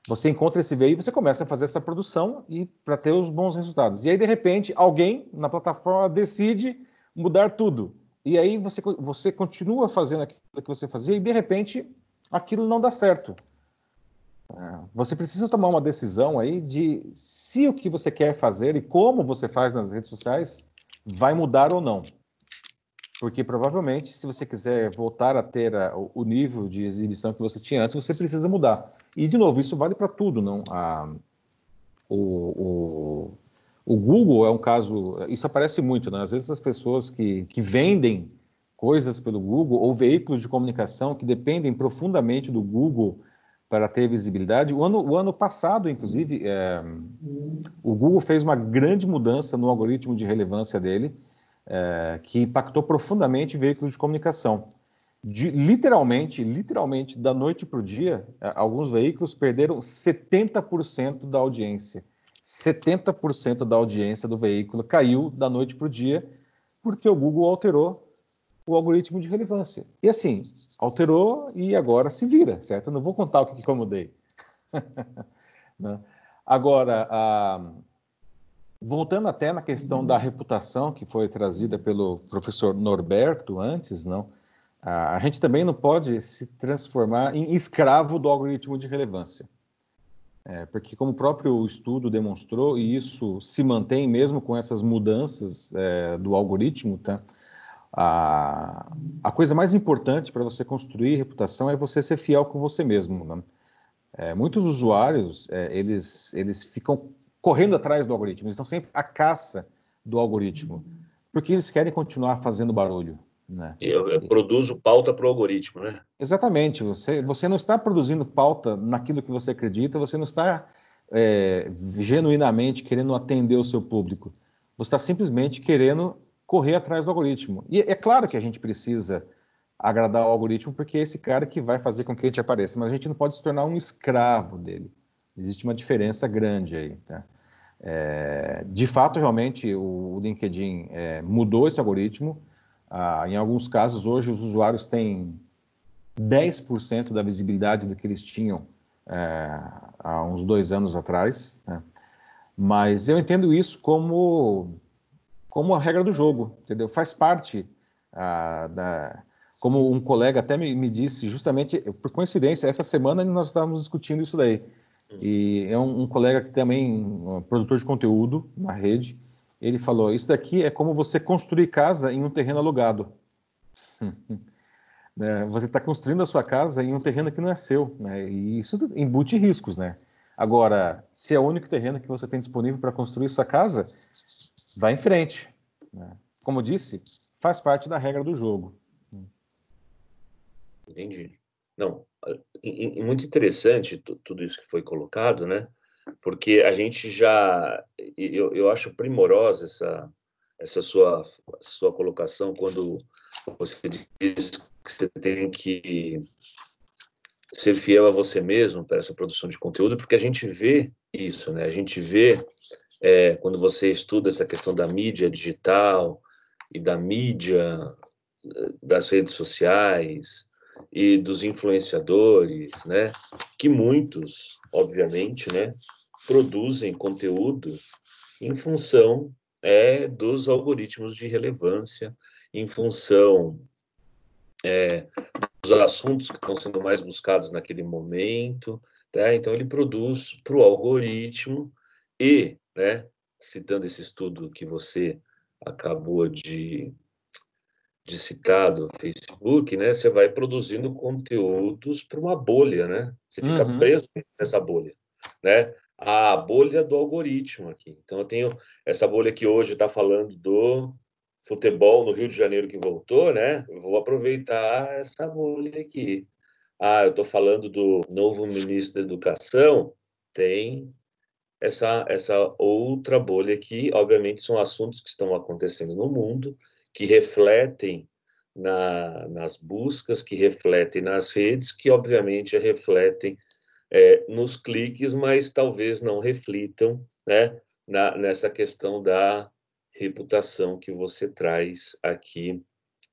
você encontra esse veio e você começa a fazer essa produção e para ter os bons resultados. E aí de repente alguém na plataforma decide mudar tudo. E aí você você continua fazendo aquilo que você fazia e de repente aquilo não dá certo. É, você precisa tomar uma decisão aí de se o que você quer fazer e como você faz nas redes sociais vai mudar ou não. Porque provavelmente, se você quiser voltar a ter a, o nível de exibição que você tinha antes, você precisa mudar. E, de novo, isso vale para tudo, não? A, o, o, o, Google é um caso. Isso aparece muito, né? Às vezes as pessoas que, que vendem coisas pelo Google ou veículos de comunicação que dependem profundamente do Google para ter visibilidade. O ano, o ano passado, inclusive, é, o Google fez uma grande mudança no algoritmo de relevância dele é, que impactou profundamente veículos de comunicação. De, literalmente, literalmente, da noite para o dia, é, alguns veículos perderam 70% da audiência. 70% da audiência do veículo caiu da noite para o dia, porque o Google alterou o algoritmo de relevância. E assim, alterou e agora se vira, certo? Eu não vou contar o que, que eu mudei. Né? agora, Voltando até na questão da reputação que foi trazida pelo professor Norberto antes, não? A gente também não pode se transformar em escravo do algoritmo de relevância. É, porque, como o próprio estudo demonstrou, e isso se mantém mesmo com essas mudanças é, do algoritmo, tá? A, a coisa mais importante para você construir reputação é você ser fiel com você mesmo. Né? É, muitos usuários, é, eles, eles ficam correndo atrás do algoritmo, eles estão sempre à caça do algoritmo, porque eles querem continuar fazendo barulho. Né? Eu, eu produzo pauta para o algoritmo, né? Exatamente. Você, você não está produzindo pauta naquilo que você acredita, você não está é, genuinamente querendo atender o seu público. Você está simplesmente querendo correr atrás do algoritmo. E é claro que a gente precisa agradar o algoritmo, porque é esse cara que vai fazer com que a gente apareça, mas a gente não pode se tornar um escravo dele. Existe uma diferença grande aí. Tá? É, de fato, realmente, o, LinkedIn é, mudou esse algoritmo. Ah, em alguns casos, hoje, os usuários têm 10% da visibilidade do que eles tinham é, há uns dois anos atrás. Né? Mas eu entendo isso como, como a regra do jogo, entendeu? Faz parte ah, da. Como um colega até me, me disse, justamente por coincidência, essa semana nós estávamos discutindo isso daí e é um, um, colega que também, um produtor de conteúdo na rede, ele falou: Isso daqui é como você construir casa em um terreno alugado. né? Você está construindo a sua casa em um terreno que não é seu, né? e isso embute riscos. Né? Agora, se é o único terreno que você tem disponível para construir sua casa, vá em frente. Né? Como disse, faz parte da regra do jogo. Entendi. Não, e muito interessante tudo isso que foi colocado, né? Porque a gente já, eu, eu acho primorosa essa essa sua sua colocação quando você diz que você tem que ser fiel a você mesmo para essa produção de conteúdo, porque a gente vê isso, né? A gente vê é, quando você estuda essa questão da mídia digital e da mídia das redes sociais, e dos influenciadores, né? Que muitos, obviamente, né, produzem conteúdo em função é dos algoritmos de relevância, em função é, assuntos que estão sendo mais buscados naquele momento, tá? Então ele produz para o algoritmo e, né, citando esse estudo que você acabou de, de citar do Facebook, né, você vai produzindo conteúdos para uma bolha, né? Você fica uhum. preso nessa bolha, né? A bolha do algoritmo aqui. Então eu tenho essa bolha que hoje está falando do futebol no Rio de Janeiro que voltou, né? Eu vou aproveitar essa bolha aqui. Ah, eu estou falando do novo ministro da Educação, tem essa, essa outra bolha aqui. Obviamente, são assuntos que estão acontecendo no mundo, que refletem na, nas buscas, que refletem nas redes, que obviamente refletem é, nos cliques, mas talvez não reflitam né, na, nessa questão da reputação que você traz aqui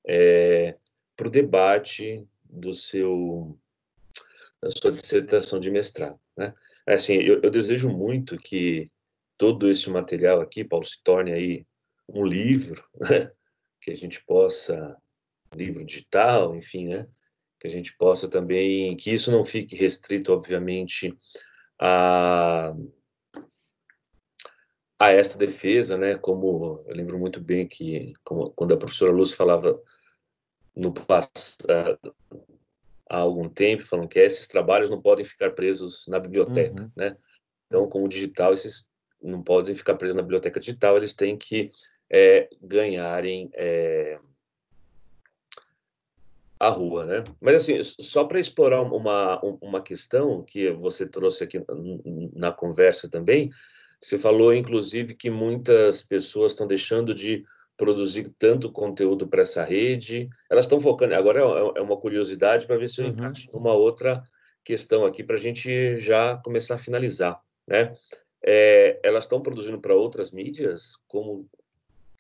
é, para o debate do seu da sua dissertação de mestrado, né? É assim, eu, eu, desejo muito que todo esse material aqui, Paulo, se torne aí um livro, né? Que a gente possa, livro digital, enfim, né? Que a gente possa também, que isso não fique restrito, obviamente, a a esta defesa, né? Como eu lembro muito bem que como, quando a professora Luz falava no passado há algum tempo, falando que esses trabalhos não podem ficar presos na biblioteca, uhum. né? Então, como digital, esses não podem ficar presos na biblioteca digital, eles têm que é, ganharem é, a rua, né? Mas assim, só para explorar uma uma questão que você trouxe aqui na conversa também, você falou, inclusive, que muitas pessoas estão deixando de produzir tanto conteúdo para essa rede. Elas estão focando. Agora é, é uma curiosidade para ver se eu uhum. encaixo numa outra questão aqui para a gente já começar a finalizar, né? É, elas estão produzindo para outras mídias? Como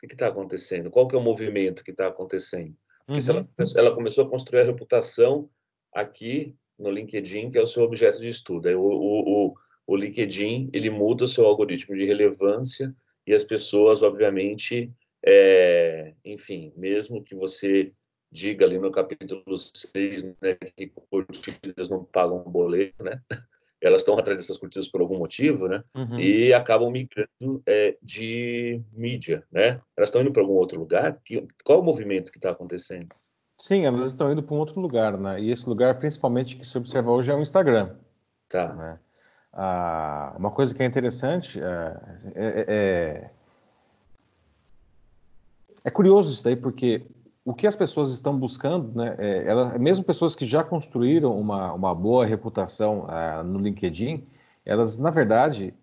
o que está acontecendo? Qual que é o movimento que está acontecendo? Porque uhum. ela, ela, começou a construir a reputação aqui no LinkedIn, que é o seu objeto de estudo. o, o, o o LinkedIn ele muda o seu algoritmo de relevância e as pessoas, obviamente, é, enfim, mesmo que você diga ali no capítulo 6 né, que curtidas não pagam boleto, né? Elas estão atrás dessas curtidas por algum motivo, né? Uhum. E acabam migrando é, de mídia, né? Elas estão indo para algum outro lugar? Que, qual o movimento que está acontecendo? Sim, elas estão indo para um outro lugar, né? E esse lugar, principalmente, que se observa hoje é o Instagram. Tá. Né? Ah, uma coisa que é interessante é, é, é, é, curioso isso daí, porque o que as pessoas estão buscando, né, é, elas, mesmo pessoas que já construíram uma, uma boa reputação ah, no LinkedIn, elas, na verdade,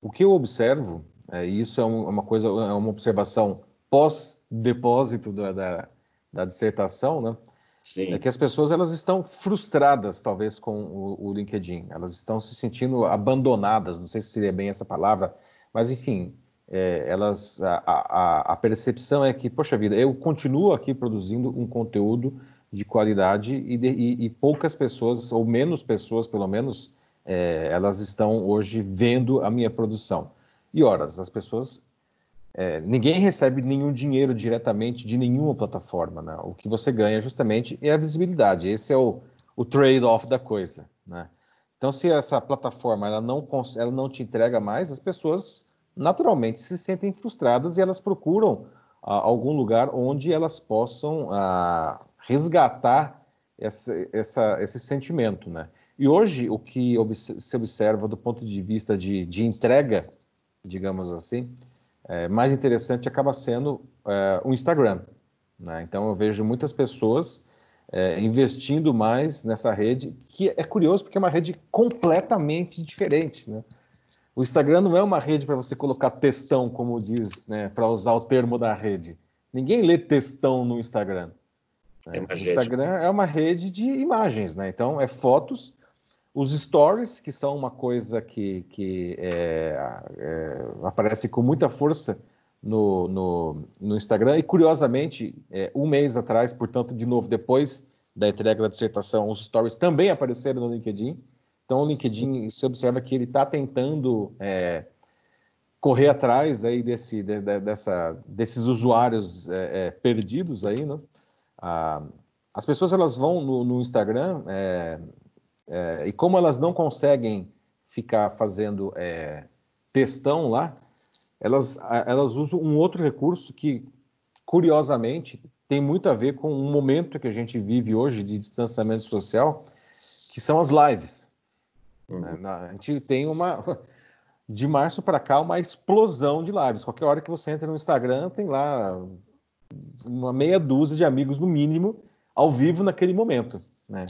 o que eu observo, é, e isso é um, uma coisa, é uma observação pós-depósito da, da, da dissertação, né, Sim. É que as pessoas elas estão frustradas, talvez, com o, o, LinkedIn. Elas estão se sentindo abandonadas, não sei se seria bem essa palavra, mas enfim, é, elas a, a, a, percepção é que, poxa vida, eu continuo aqui produzindo um conteúdo de qualidade e, de, e, e poucas pessoas, ou menos pessoas, pelo menos, é, elas estão hoje vendo a minha produção. E horas, as pessoas é, ninguém recebe nenhum dinheiro diretamente de nenhuma plataforma, né? O que você ganha justamente é a visibilidade. Esse é o, o trade-off da coisa, né? Então, se essa plataforma ela não, ela não te entrega mais, as pessoas naturalmente se sentem frustradas e elas procuram ah, algum lugar onde elas possam ah, resgatar essa, essa, esse sentimento, né? E hoje, o que se observa do ponto de vista de, de entrega, digamos assim, é, mais interessante acaba sendo é, o Instagram. Né? Então eu vejo muitas pessoas é, investindo mais nessa rede, que é curioso porque é uma rede completamente diferente. Né? O Instagram não é uma rede para você colocar textão, como diz, né, para usar o termo da rede. Ninguém lê textão no Instagram. Né? O Instagram é uma rede de imagens, né? Então é fotos os stories, que são uma coisa que, que é, é, aparece com muita força no, no, no Instagram, e curiosamente, é, um mês atrás, portanto, de novo, depois da entrega da dissertação, os stories também apareceram no LinkedIn. Então, o LinkedIn, se observa que ele está tentando é, correr atrás aí desse, de, de, dessa, desses usuários é, é, perdidos aí, né? Ah, as pessoas elas vão no, no Instagram é, é, e como elas não conseguem ficar fazendo é, textão lá, elas, elas usam um outro recurso que, curiosamente, tem muito a ver com um momento que a gente vive hoje de distanciamento social, que são as lives. Uhum. A gente tem uma de março para cá uma explosão de lives. Qualquer hora que você entra no Instagram, tem lá uma meia dúzia de amigos no mínimo ao vivo naquele momento, né?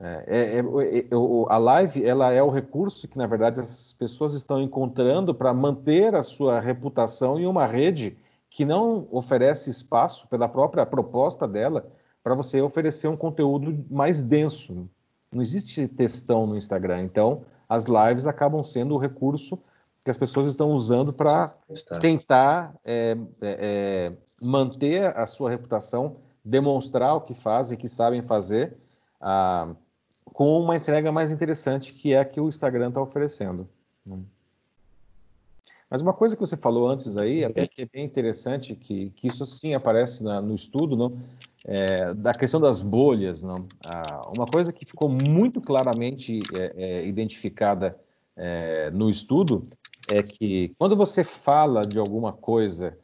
É, é, é, é a live ela é o recurso que na verdade as pessoas estão encontrando para manter a sua reputação em uma rede que não oferece espaço pela própria proposta dela para você oferecer um conteúdo mais denso. Não existe textão no Instagram, então as lives acabam sendo o recurso que as pessoas estão usando para tentar é, é, é, manter a sua reputação, demonstrar o que fazem, que sabem fazer, ah, com uma entrega mais interessante que é a que o Instagram está oferecendo. Mas uma coisa que você falou antes aí, até que é bem interessante, que, que isso sim aparece na, no estudo, não? É, da questão das bolhas. Não? Ah, uma coisa que ficou muito claramente é, é, identificada é, no estudo é que quando você fala de alguma coisa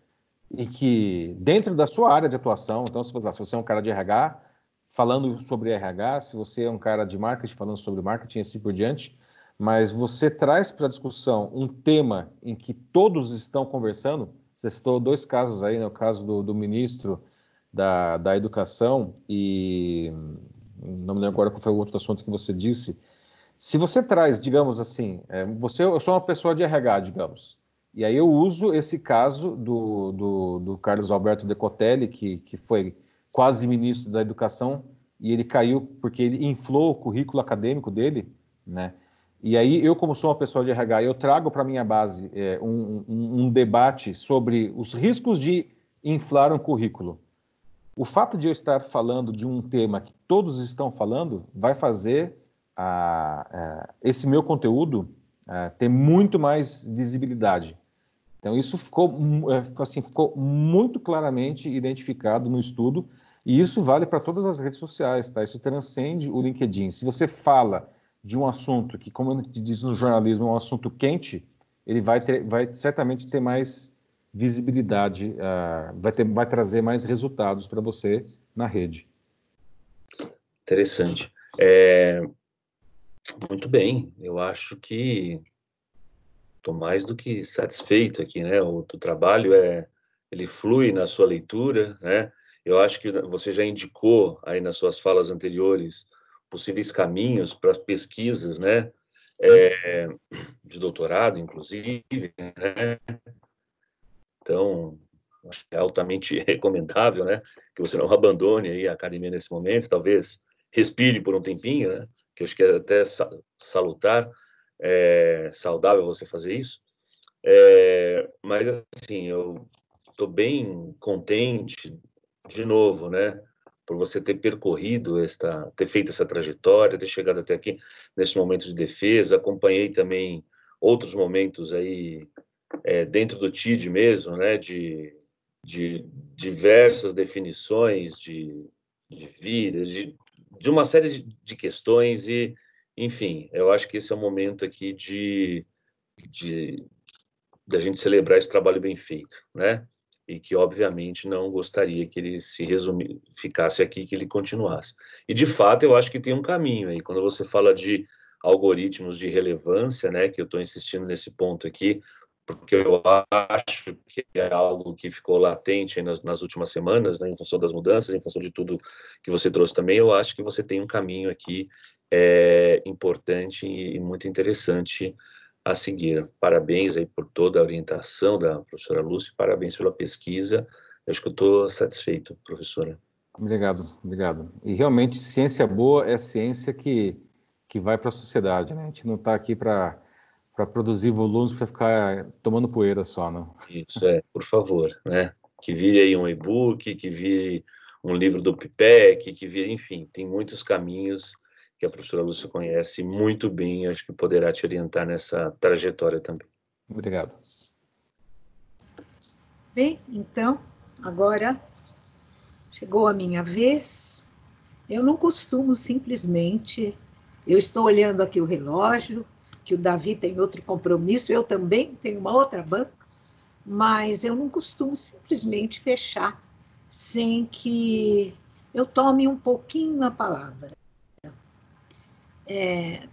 e que dentro da sua área de atuação, então se você é um cara de RH falando sobre RH, se você é um cara de marketing falando sobre marketing e assim por diante, mas você traz para a discussão um tema em que todos estão conversando. Você citou dois casos aí, né? o caso do, do ministro da, da Educação e não me lembro agora qual foi o outro assunto que você disse. Se você traz, digamos assim, é, você, eu sou uma pessoa de RH, digamos, e aí eu uso esse caso do, do, do Carlos Alberto Decotelli, que, que foi quase ministro da Educação, e ele caiu porque ele inflou o currículo acadêmico dele, né? E aí, eu, como sou uma pessoa de RH, eu trago para minha base é, um, um, um, debate sobre os riscos de inflar um currículo. O fato de eu estar falando de um tema que todos estão falando vai fazer a, a, esse meu conteúdo a, ter muito mais visibilidade. Então, isso ficou, é, assim, ficou muito claramente identificado no estudo, e isso vale para todas as redes sociais, tá? Isso transcende o LinkedIn. Se você fala de um assunto que, como a gente diz no jornalismo, é um assunto quente, ele vai, ter, vai certamente ter mais visibilidade, uh, vai, ter, vai trazer mais resultados para você na rede. Interessante. É... Muito bem, eu acho que estou mais do que satisfeito aqui, né? O, o trabalho é, ele flui na sua leitura, né? Eu acho que você já indicou aí nas suas falas anteriores possíveis caminhos para pesquisas, né, é, de doutorado, inclusive, né? Então, é altamente recomendável, né, que você não abandone a academia nesse momento, talvez respire por um tempinho, né, que acho que é até salutar, é, saudável você fazer isso. É, mas, assim, eu estou bem contente, de novo, né, por você ter percorrido esta, ter feito essa trajetória, ter chegado até aqui nesse momento de defesa. Acompanhei também outros momentos aí é, dentro do TID mesmo, né, de, de diversas definições de, de vida, de, de uma série de, de questões e, enfim, eu acho que esse é o momento aqui de, de da gente celebrar esse trabalho bem feito, né? e que obviamente não gostaria que ele se resumir, ficasse aqui, que ele continuasse. E de fato eu acho que tem um caminho aí. Quando você fala de algoritmos de relevância, né, que eu estou insistindo nesse ponto aqui, porque eu acho que é algo que ficou latente nas, nas, últimas semanas, né, em função das mudanças, em função de tudo que você trouxe também, eu acho que você tem um caminho aqui é, importante e muito interessante a seguir. Parabéns aí por toda a orientação da professora Lúcia, parabéns pela pesquisa. Eu acho que eu estou satisfeito, professora. Obrigado, obrigado. E realmente, ciência boa é ciência que, que vai para a sociedade, né? A gente não está aqui para para produzir volumes para ficar tomando poeira só, não. Isso é, por favor, né? Que vire aí um e-book, que vire um livro do PIPEC, que vire, enfim, tem muitos caminhos que a professora Lúcia conhece muito bem, acho que poderá te orientar nessa trajetória também. Obrigado. Bem, então, agora chegou a minha vez eu não costumo simplesmente. Eu estou olhando aqui o relógio, que o Davi tem outro compromisso, eu também tenho uma outra banca, mas eu não costumo simplesmente fechar sem que eu tome um pouquinho a palavra. É,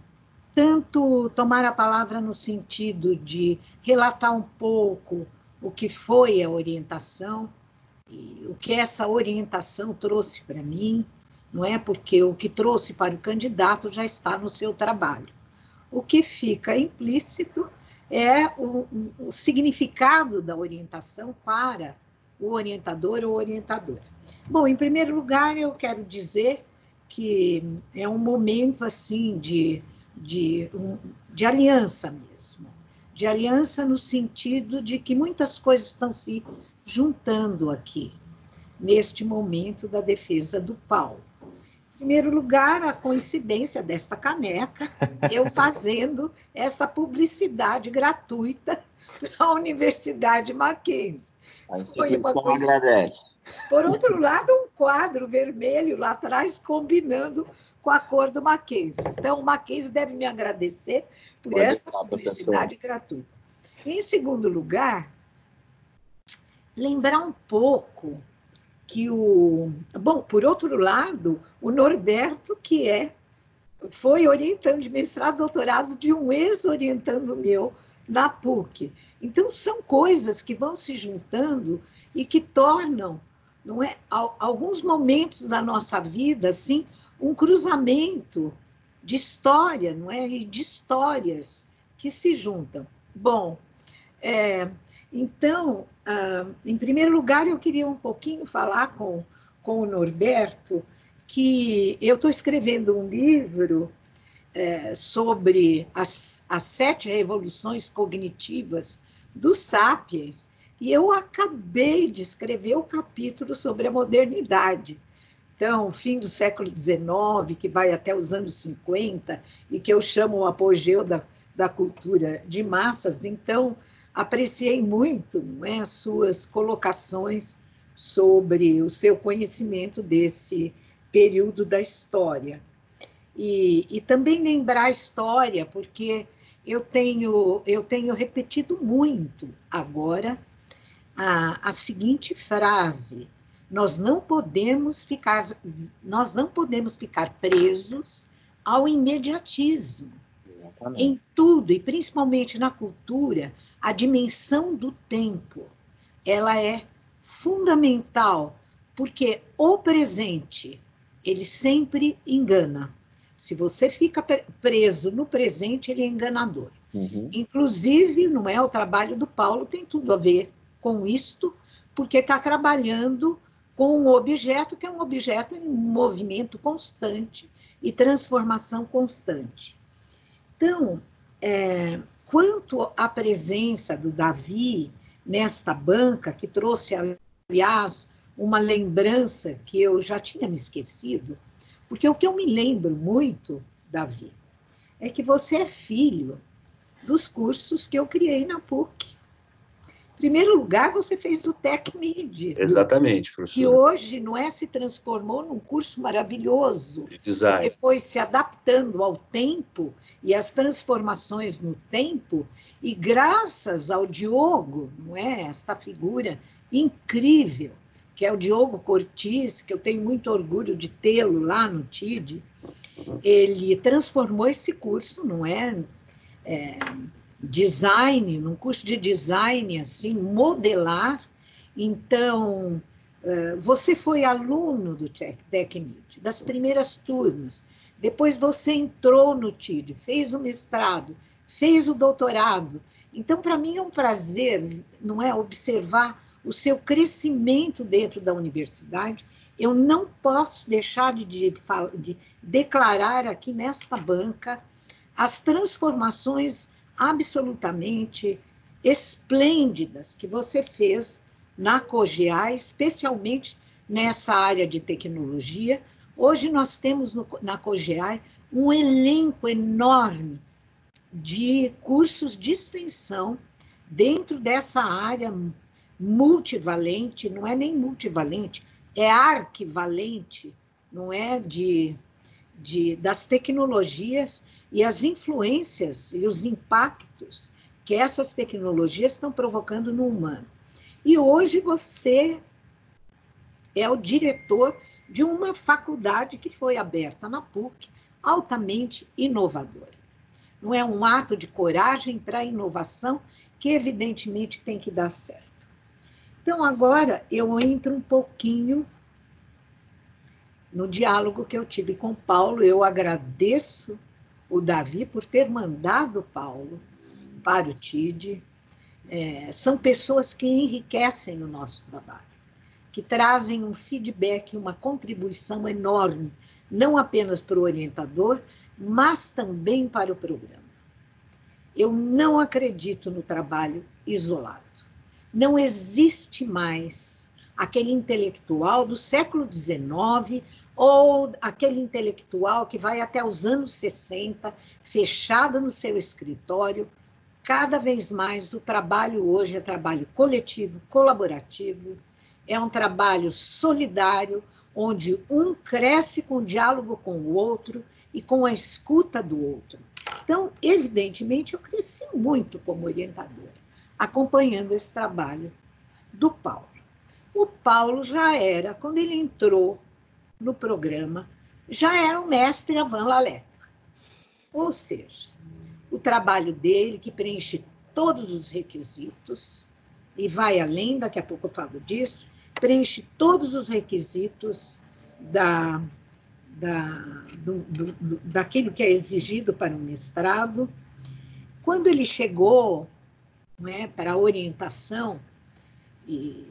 tanto tomar a palavra no sentido de relatar um pouco o que foi a orientação, e o que essa orientação trouxe para mim, não é porque o que trouxe para o candidato já está no seu trabalho. O que fica implícito é o, o significado da orientação para o orientador ou orientadora. Bom, em primeiro lugar, eu quero dizer que é um momento assim de, de, um, de aliança mesmo, de aliança no sentido de que muitas coisas estão se juntando aqui, neste momento da defesa do Paulo. Em primeiro lugar, a coincidência desta caneca, eu fazendo essa publicidade gratuita na Universidade Mackenzie. Foi uma agradece. Por outro lado, um quadro vermelho lá atrás combinando com a cor do Mackenzie. Então, o Mackenzie deve me agradecer por Pode essa publicidade professor. gratuita. Em segundo lugar, lembrar um pouco que o. Bom, por outro lado, o Norberto, que é foi orientando de mestrado doutorado de um ex-orientando meu na PUC. Então, são coisas que vão se juntando e que tornam, não é, alguns momentos da nossa vida, assim, um cruzamento de história, não é, e de histórias que se juntam. Bom, é, então, em primeiro lugar, eu queria um pouquinho falar com, com o Norberto que eu estou escrevendo um livro é, sobre as, as sete revoluções cognitivas dos Sapiens, e eu acabei de escrever o capítulo sobre a modernidade. Então, fim do século XIX, que vai até os anos 50, e que eu chamo o apogeu da, da cultura de massas. Então, apreciei muito é, as suas colocações sobre o seu conhecimento desse período da história. E, e também lembrar a história, porque eu tenho, eu tenho repetido muito agora a, a seguinte frase: nós não podemos ficar, nós não podemos ficar presos ao imediatismo. Exatamente. Em tudo, e principalmente na cultura, a dimensão do tempo, ela é fundamental, porque o presente, ele sempre engana. Se você fica preso no presente, ele é enganador. Uhum. Inclusive, não é o trabalho do Paulo, tem tudo a ver com isto, porque está trabalhando com um objeto que é um objeto em movimento constante e transformação constante. Então, é, quanto à presença do Davi nesta banca, que trouxe, aliás, uma lembrança que eu já tinha me esquecido, porque o que eu me lembro muito, Davi, é que você é filho dos cursos que eu criei na PUC. Em primeiro lugar, você fez o TechMid. Exatamente, professor. Que hoje não é se transformou num curso maravilhoso. De design. Que foi se adaptando ao tempo e às transformações no tempo. E graças ao Diogo, não é? Esta figura incrível que é o Diogo Cortis, que eu tenho muito orgulho de tê-lo lá no TID, ele transformou esse curso, não é? é design, num curso de design, assim, modelar. Então, é, você foi aluno do TecMid, das primeiras turmas. Depois você entrou no TID, fez o mestrado, fez o doutorado. Então, para mim é um prazer, não é, observar o seu crescimento dentro da universidade, eu não posso deixar de, de, de declarar aqui nesta banca as transformações absolutamente esplêndidas que você fez na COGEA, especialmente nessa área de tecnologia. Hoje nós temos no, na COGEA um elenco enorme de cursos de extensão dentro dessa área multivalente, não é nem multivalente, é arquivalente não é, de, de das tecnologias e as influências e os impactos que essas tecnologias estão provocando no humano. E hoje você é o diretor de uma faculdade que foi aberta na PUC, altamente inovadora. Não é um ato de coragem para a inovação que, evidentemente, tem que dar certo. Então, agora eu entro um pouquinho no diálogo que eu tive com Paulo. Eu agradeço o Davi por ter mandado Paulo para o TID. É, são pessoas que enriquecem o nosso trabalho, que trazem um feedback, uma contribuição enorme, não apenas para o orientador, mas também para o programa. Eu não acredito no trabalho isolado. Não existe mais aquele intelectual do século XIX ou aquele intelectual que vai até os anos 60, fechado no seu escritório. Cada vez mais o trabalho hoje é trabalho coletivo, colaborativo, é um trabalho solidário, onde um cresce com o diálogo com o outro e com a escuta do outro. Então, evidentemente, eu cresci muito como orientadora, acompanhando esse trabalho do Paulo. O Paulo já era, quando ele entrou no programa, já era o mestre Avan Laleta. Ou seja, o trabalho dele, que preenche todos os requisitos, e vai além, daqui a pouco eu falo disso, preenche todos os requisitos da, da, do, do, do, daquilo que é exigido para o mestrado. Quando ele chegou é, para a orientação, e,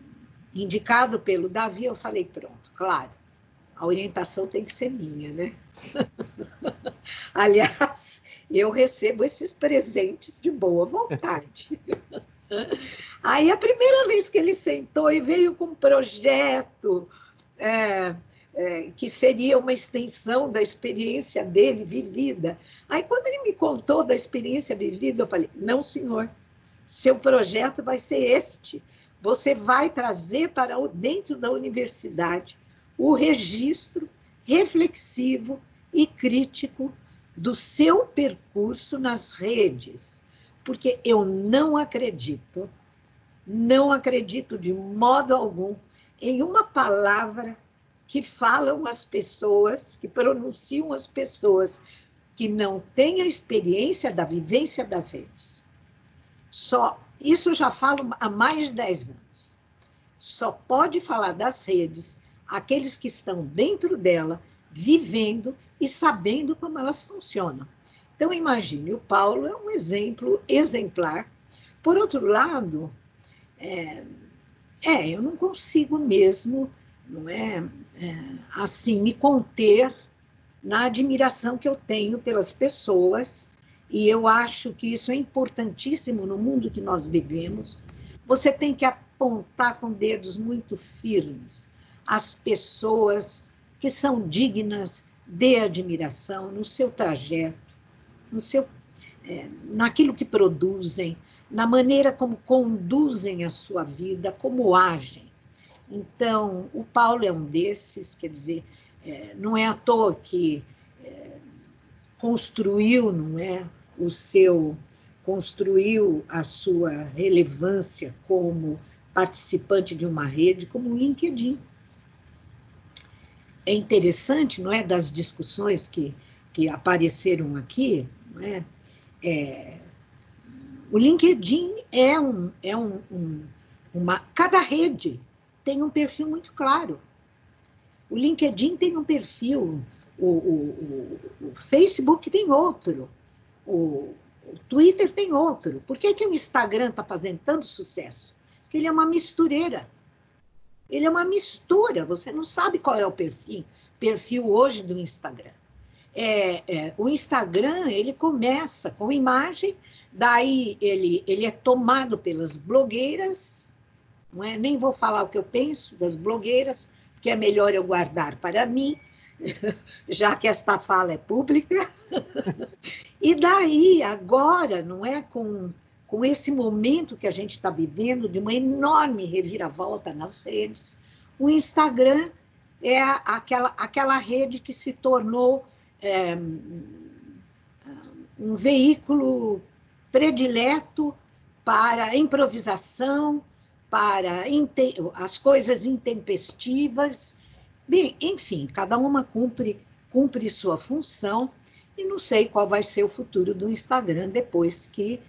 indicado pelo Davi, eu falei, pronto, claro, a orientação tem que ser minha, né? Aliás, eu recebo esses presentes de boa vontade. Aí, a primeira vez que ele sentou e veio com um projeto é, é, que seria uma extensão da experiência dele vivida. Aí, quando ele me contou da experiência vivida, eu falei: não, senhor, seu projeto vai ser este. Você vai trazer para dentro da universidade o registro reflexivo e crítico do seu percurso nas redes, porque eu não acredito, não acredito de modo algum em uma palavra que falam as pessoas, que pronunciam as pessoas que não têm a experiência da vivência das redes. Só isso eu já falo há mais de 10 anos. Só pode falar das redes aqueles que estão dentro dela, vivendo e sabendo como elas funcionam. Então, imagine, o Paulo é um exemplo exemplar. Por outro lado, é, é eu não consigo mesmo, não é, é, assim, me conter na admiração que eu tenho pelas pessoas, e eu acho que isso é importantíssimo no mundo que nós vivemos. Você tem que apontar com dedos muito firmes as pessoas que são dignas de admiração no seu trajeto, no seu, é, naquilo que produzem, na maneira como conduzem a sua vida, como agem. Então, o Paulo é um desses, quer dizer, é, não é à toa que é, construiu, não é, o seu, construiu a sua relevância como participante de uma rede, como o LinkedIn é interessante, não é, das discussões que, que apareceram aqui, não é? é o LinkedIn é um, é um, um, uma, cada rede tem um perfil muito claro. O LinkedIn tem um perfil, o, o, o, o Facebook tem outro, o, Twitter tem outro. Por que, que o Instagram está fazendo tanto sucesso? Porque ele é uma mistureira. Ele é uma mistura, você não sabe qual é o perfil, perfil hoje do Instagram. É, é, o Instagram, ele começa com imagem, daí ele, ele é tomado pelas blogueiras, não é? nem vou falar o que eu penso das blogueiras, porque é melhor eu guardar para mim, já que esta fala é pública. e daí, agora, não é com com esse momento que a gente está vivendo de uma enorme reviravolta nas redes, o Instagram é aquela, aquela rede que se tornou é, um veículo predileto para improvisação, para as coisas intempestivas. Bem, enfim, cada uma cumpre, cumpre sua função e não sei qual vai ser o futuro do Instagram depois que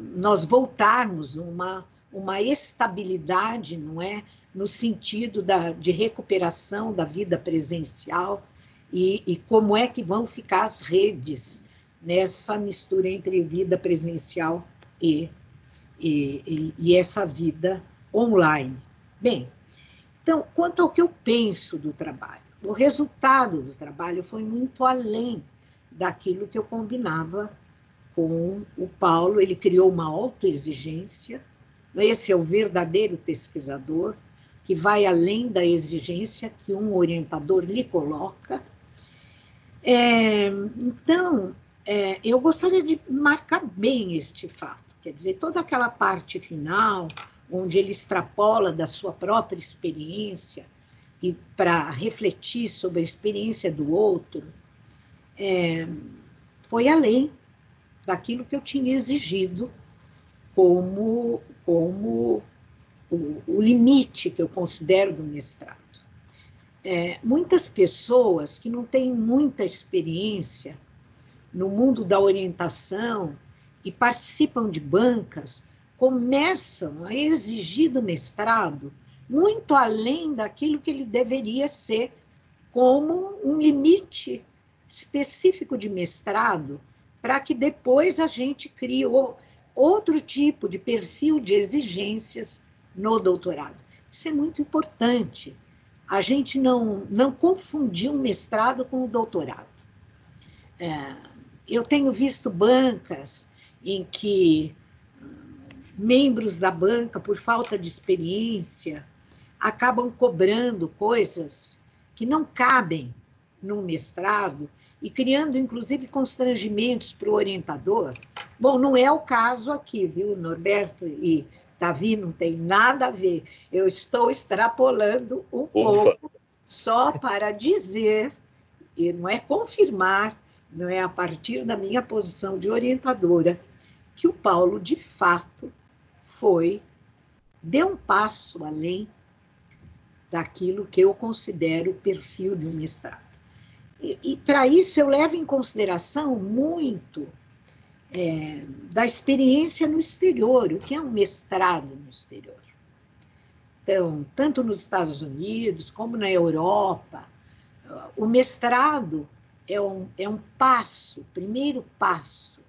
nós voltarmos uma, uma estabilidade, não é? No sentido da, de recuperação da vida presencial e, e como é que vão ficar as redes nessa mistura entre vida presencial e, e, e, essa vida online. Bem, então, quanto ao que eu penso do trabalho, o resultado do trabalho foi muito além daquilo que eu combinava com o Paulo. Ele criou uma autoexigência, esse é o verdadeiro pesquisador, que vai além da exigência que um orientador lhe coloca. É, então, é, eu gostaria de marcar bem este fato, quer dizer, toda aquela parte final, onde ele extrapola da sua própria experiência e para refletir sobre a experiência do outro, é, foi além daquilo que eu tinha exigido como, como o, o limite que eu considero do mestrado. É, muitas pessoas que não têm muita experiência no mundo da orientação e participam de bancas, começam a exigir do mestrado muito além daquilo que ele deveria ser como um limite específico de mestrado, para que depois a gente crie outro tipo de perfil de exigências no doutorado. Isso é muito importante. A gente não, não confundir o mestrado com o doutorado. É, eu tenho visto bancas em que membros da banca, por falta de experiência, acabam cobrando coisas que não cabem no mestrado e criando, inclusive, constrangimentos para o orientador. Bom, não é o caso aqui, viu, Norberto e Davi, não tem nada a ver. Eu estou extrapolando um Ufa. pouco só para dizer, e não é confirmar, não é a partir da minha posição de orientadora que o Paulo de fato foi deu um passo além daquilo que eu considero o perfil de um mestrado. E, e para isso eu levo em consideração muito é, da experiência no exterior, o que é um mestrado no exterior. Então, tanto nos Estados Unidos como na Europa, o mestrado é um, é um passo, primeiro passo,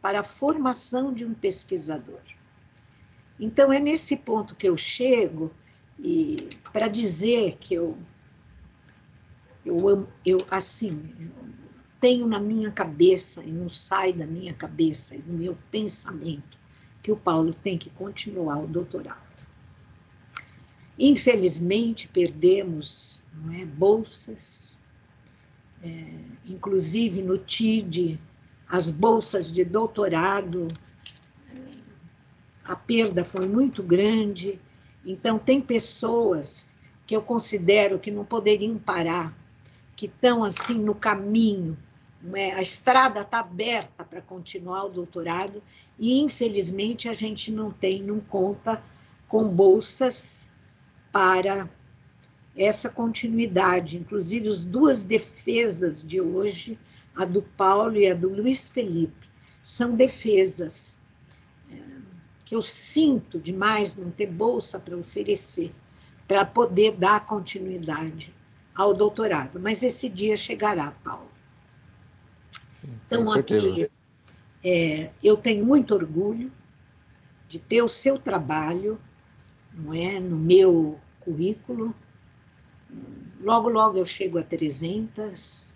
para a formação de um pesquisador. Então, é nesse ponto que eu chego e para dizer que eu, eu, eu assim, tenho na minha cabeça, e não sai da minha cabeça e do meu pensamento, que o Paulo tem que continuar o doutorado. Infelizmente, perdemos é, bolsas, é, inclusive no TID, as bolsas de doutorado, a perda foi muito grande. Então, tem pessoas que eu considero que não poderiam parar, que estão assim no caminho, é? a estrada está aberta para continuar o doutorado, e infelizmente a gente não tem, não conta com bolsas para essa continuidade. Inclusive, as duas defesas de hoje, a do Paulo e a do Luiz Felipe, são defesas é, que eu sinto demais não ter bolsa para oferecer, para poder dar continuidade ao doutorado. Mas esse dia chegará, Paulo. Então, aqui, é, eu tenho muito orgulho de ter o seu trabalho, não é, no meu currículo, Logo, logo eu chego a 300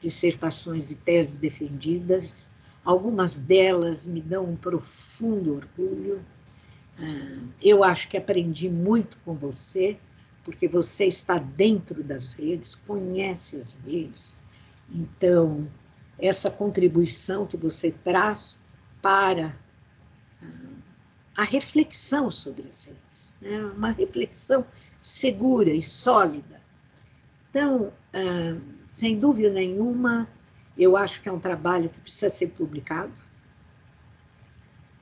dissertações e teses defendidas. Algumas delas me dão um profundo orgulho. Ah, eu acho que aprendi muito com você, porque você está dentro das redes, conhece as redes. Então, essa contribuição que você traz para ah, a reflexão sobre as redes, né? uma reflexão segura e sólida. Então, ah, sem dúvida nenhuma, eu acho que é um trabalho que precisa ser publicado.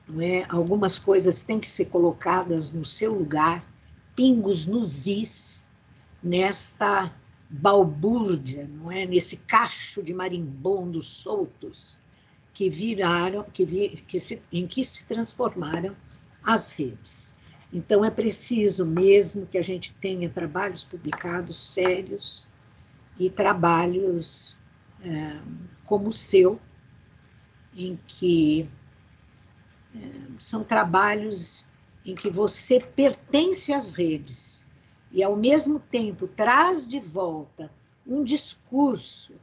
Não é? Algumas coisas têm que ser colocadas no seu lugar, pingos nos is, nesta balbúrdia, não é? Nesse cacho de marimbondos soltos que viraram, que, vi, que se, em que se transformaram as redes. Então, é preciso mesmo que a gente tenha trabalhos publicados sérios e trabalhos é, como o seu, em que é, são trabalhos em que você pertence às redes e, ao mesmo tempo, traz de volta um discurso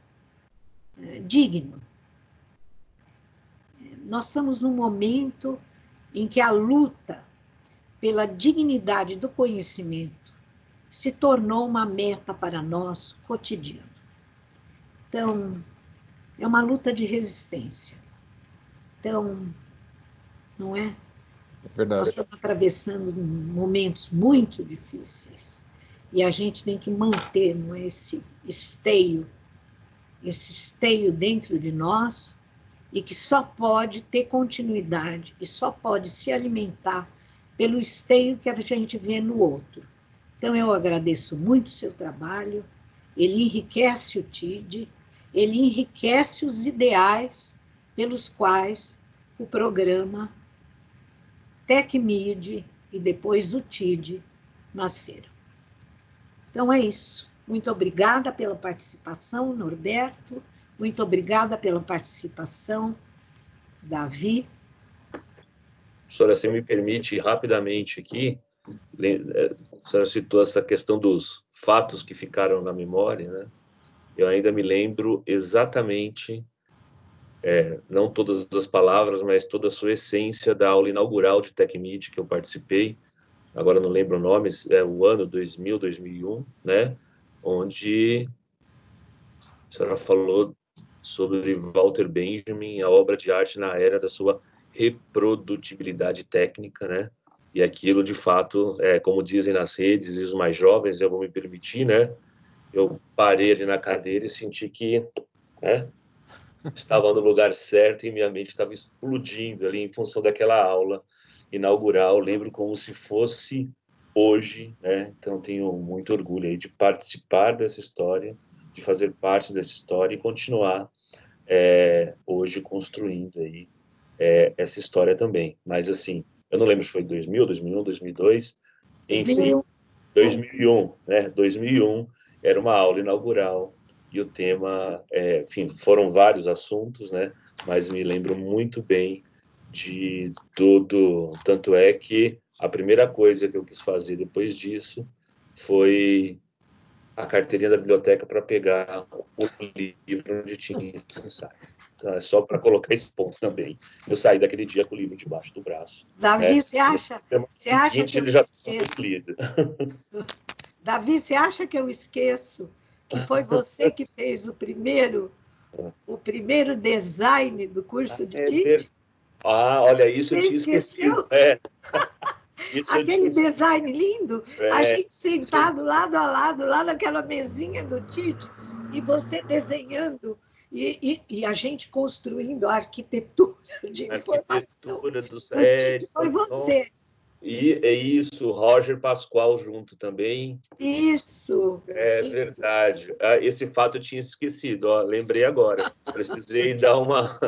é, digno. Nós estamos num momento em que a luta pela dignidade do conhecimento se tornou uma meta para nós cotidiana. Então, é uma luta de resistência. Então, não é? É verdade. Nós estamos atravessando momentos muito difíceis e a gente tem que manter é, esse esteio, esse esteio dentro de nós e que só pode ter continuidade e só pode se alimentar pelo esteio que a gente vê no outro. Então, eu agradeço muito o seu trabalho, ele enriquece o TID, ele enriquece os ideais pelos quais o programa TecMid e depois o TID nasceram. Então é isso. Muito obrigada pela participação, Norberto. Muito obrigada pela participação, Davi. Professora, você me permite rapidamente aqui, eh, a senhora citou essa questão dos fatos que ficaram na memória, né? Eu ainda me lembro exatamente, é, não todas as palavras, mas toda a sua essência da aula inaugural de TecMid que eu participei, agora não lembro o nome, é o ano 2000, 2001, né? Onde a senhora falou sobre Walter Benjamin, a obra de arte na era da sua reprodutibilidade técnica, né? E aquilo, de fato, é, como dizem nas redes, e os mais jovens, eu vou me permitir, né? Eu parei ali na cadeira e senti que né, estava no lugar certo e minha mente estava explodindo ali em função daquela aula inaugural. lembro como se fosse hoje, né? Então tenho muito orgulho aí de participar dessa história, de fazer parte dessa história e continuar é, hoje construindo aí é, essa história também. Mas, assim, eu não lembro se foi 2000, 2001, 2002, enfim, 2001, né? 2001 era uma aula inaugural e o tema, é, enfim, foram vários assuntos, né? Mas me lembro muito bem de tudo. Tanto é que a primeira coisa que eu quis fazer depois disso foi a carteirinha da biblioteca para pegar o livro onde tinha esse ensaio. Então, é só para colocar esse ponto também. Eu saí daquele dia com o livro debaixo do braço. Davi, né? você acha, você acha que ele já esqueço? lido. Davi, você acha que eu esqueço que foi você que fez o primeiro o primeiro design do curso de é, Ah, olha, isso eu tinha esquecido. É. Aquele design lindo, é, a gente sentado lado a lado, lá naquela mesinha do Tite, e você desenhando, e, e, e, a gente construindo a arquitetura de a informação. Arquitetura do, é, foi você. E é isso, Roger Pascoal junto também. Isso. É isso. verdade. Ah, esse fato eu tinha esquecido, ó, lembrei agora. Precisei dar uma,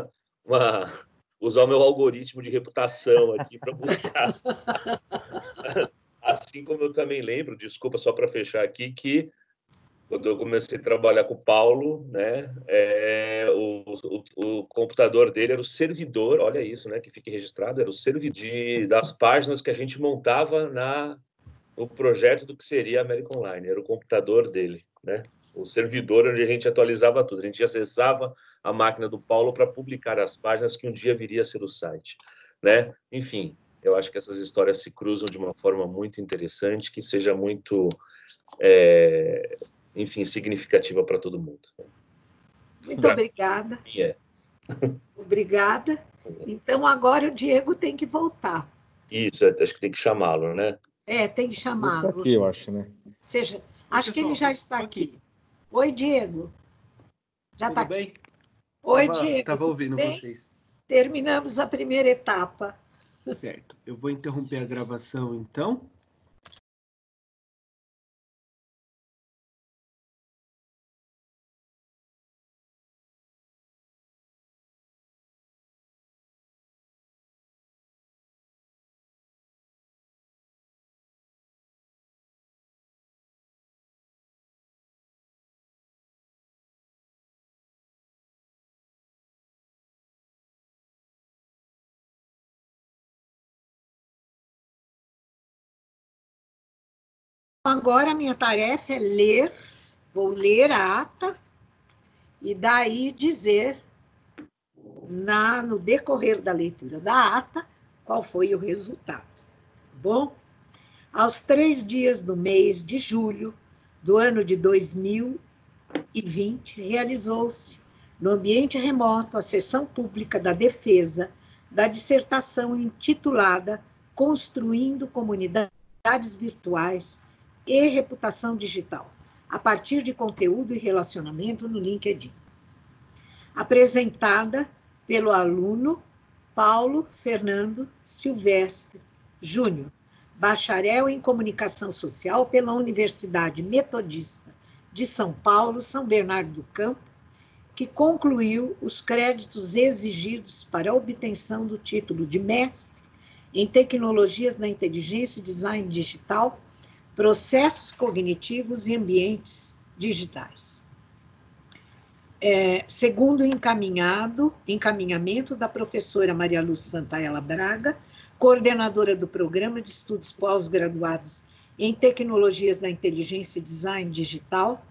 uma usar o meu algoritmo de reputação aqui para buscar. assim como eu também lembro, desculpa só para fechar aqui, que quando eu comecei a trabalhar com o Paulo, né, é, o, o, o, computador dele era o servidor, olha isso, né, que fique registrado, era o servidor das páginas que a gente montava na no projeto do que seria a American Online, era o computador dele, né, o servidor onde a gente atualizava tudo, a gente acessava a máquina do Paulo para publicar as páginas que um dia viria a ser o site, né? Enfim, eu acho que essas histórias se cruzam de uma forma muito interessante, que seja muito, é, enfim, significativa para todo mundo. Muito obrigada. É. Obrigada. Então agora o Diego tem que voltar. Isso, é, acho que tem que chamá-lo, né? É, tem que chamá-lo. Está aqui, eu acho, né? Seja, acho que ele já está aqui. Oi, Diego. Já está bem? Oi, tava, Diego. Estava ouvindo bem? vocês. Terminamos a primeira etapa. Certo. Eu vou interromper a gravação, então. Agora a minha tarefa é ler, vou ler a ata e daí dizer na, no decorrer da leitura da ata qual foi o resultado. Bom, aos três dias do mês de julho do ano de 2020, realizou-se no ambiente remoto a sessão pública da defesa da dissertação intitulada Construindo Comunidades Virtuais e reputação digital, a partir de conteúdo e relacionamento no LinkedIn. Apresentada pelo aluno Paulo Fernando Silvestre Júnior, bacharel em comunicação social pela Universidade Metodista de São Paulo, São Bernardo do Campo, que concluiu os créditos exigidos para a obtenção do título de mestre em tecnologias da inteligência e design digital processos cognitivos e ambientes digitais. É, segundo o encaminhado, encaminhamento da professora Maria Lúcia Santaella Braga, coordenadora do Programa de Estudos Pós-Graduados em Tecnologias da Inteligência e Design Digital,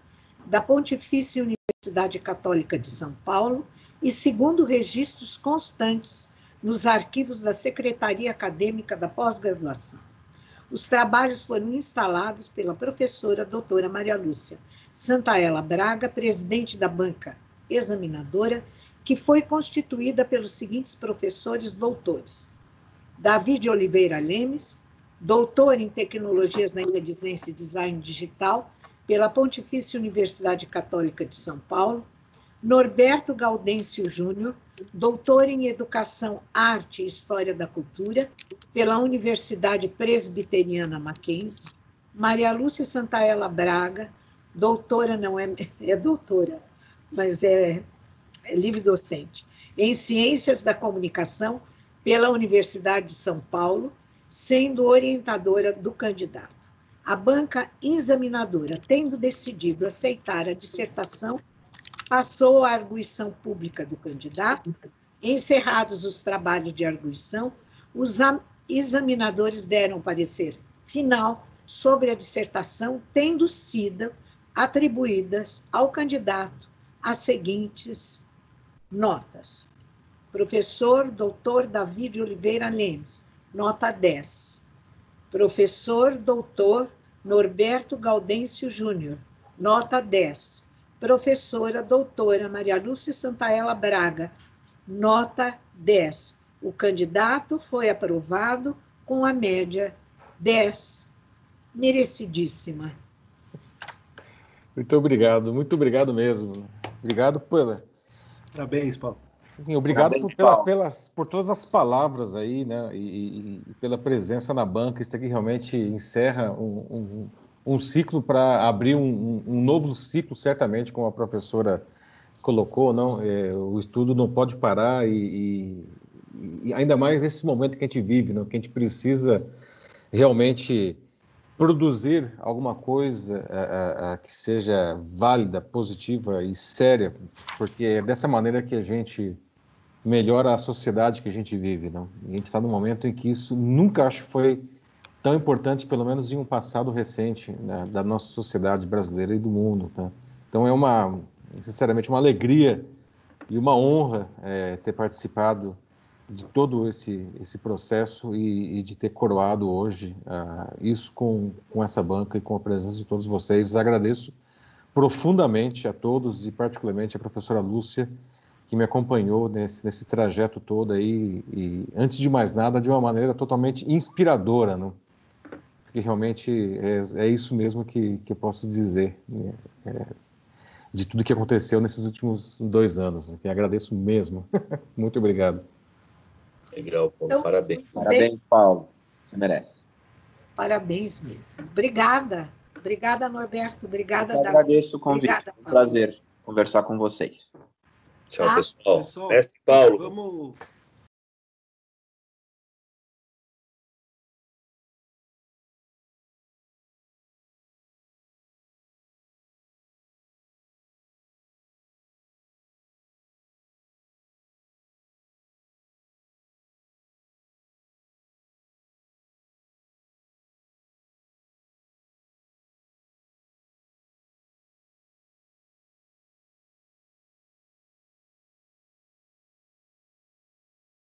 da Pontifícia Universidade Católica de São Paulo, e segundo registros constantes nos arquivos da Secretaria Acadêmica da Pós-Graduação. Os trabalhos foram instalados pela professora doutora Maria Lúcia Santaella Braga, presidente da banca examinadora, que foi constituída pelos seguintes professores doutores: David Oliveira Lemes, doutor em Tecnologias na Inteligência e Design Digital pela Pontifícia Universidade Católica de São Paulo, Norberto Gaudêncio Júnior, doutor em Educação, Arte e História da Cultura pela Universidade Presbiteriana Mackenzie, Maria Lúcia Santaella Braga, doutora, não é, é doutora, mas é, é livre docente, em Ciências da Comunicação pela Universidade de São Paulo, sendo orientadora do candidato. A banca examinadora, tendo decidido aceitar a dissertação, passou a arguição pública do candidato. Encerrados os trabalhos de arguição, os examinadores deram parecer final sobre a dissertação, tendo sido atribuídas ao candidato as seguintes notas. Professor doutor David Oliveira Lemes, nota 10. Professor doutor Norberto Gaudêncio Júnior, nota 10. Professora doutora Maria Lúcia Santaella Braga, nota 10. O candidato foi aprovado com a média 10, merecidíssima. Muito obrigado, muito obrigado mesmo. Obrigado pela. Parabéns, Paulo. Obrigado Parabéns, por, pela, pelas, por todas as palavras aí, né? E, e, pela presença na banca. Isso aqui realmente encerra um, um, um ciclo para abrir um, um, novo ciclo, certamente, como a professora colocou, não? É, o estudo não pode parar e, e ainda mais nesse momento que a gente vive, né, que a gente precisa realmente produzir alguma coisa a, a, a, que seja válida, positiva e séria, porque é dessa maneira que a gente melhora a sociedade que a gente vive. Não? E a gente está num momento em que isso nunca acho foi tão importante, pelo menos em um passado recente né, da nossa sociedade brasileira e do mundo. Tá? Então é uma, sinceramente, uma alegria e uma honra é, ter participado de todo esse, esse processo e, e de ter coroado hoje uh, isso com, com essa banca e com a presença de todos vocês. Agradeço profundamente a todos e particularmente a professora Lúcia, que me acompanhou nesse, nesse trajeto todo aí e, antes de mais nada, de uma maneira totalmente inspiradora, não? Porque realmente é, é isso mesmo que, que eu posso dizer. É, de tudo que aconteceu nesses últimos dois anos. Enfim, agradeço mesmo. Muito obrigado. Legal, Paulo. Então, Parabéns. Parabéns, Paulo. Você merece. Parabéns mesmo. Obrigada. Obrigada, Norberto. Obrigada, Eu Davi. agradeço o convite. Obrigada, um prazer conversar com vocês. Tchau, Tá? pessoal. Pessoal, Mestre Paulo. Vamos,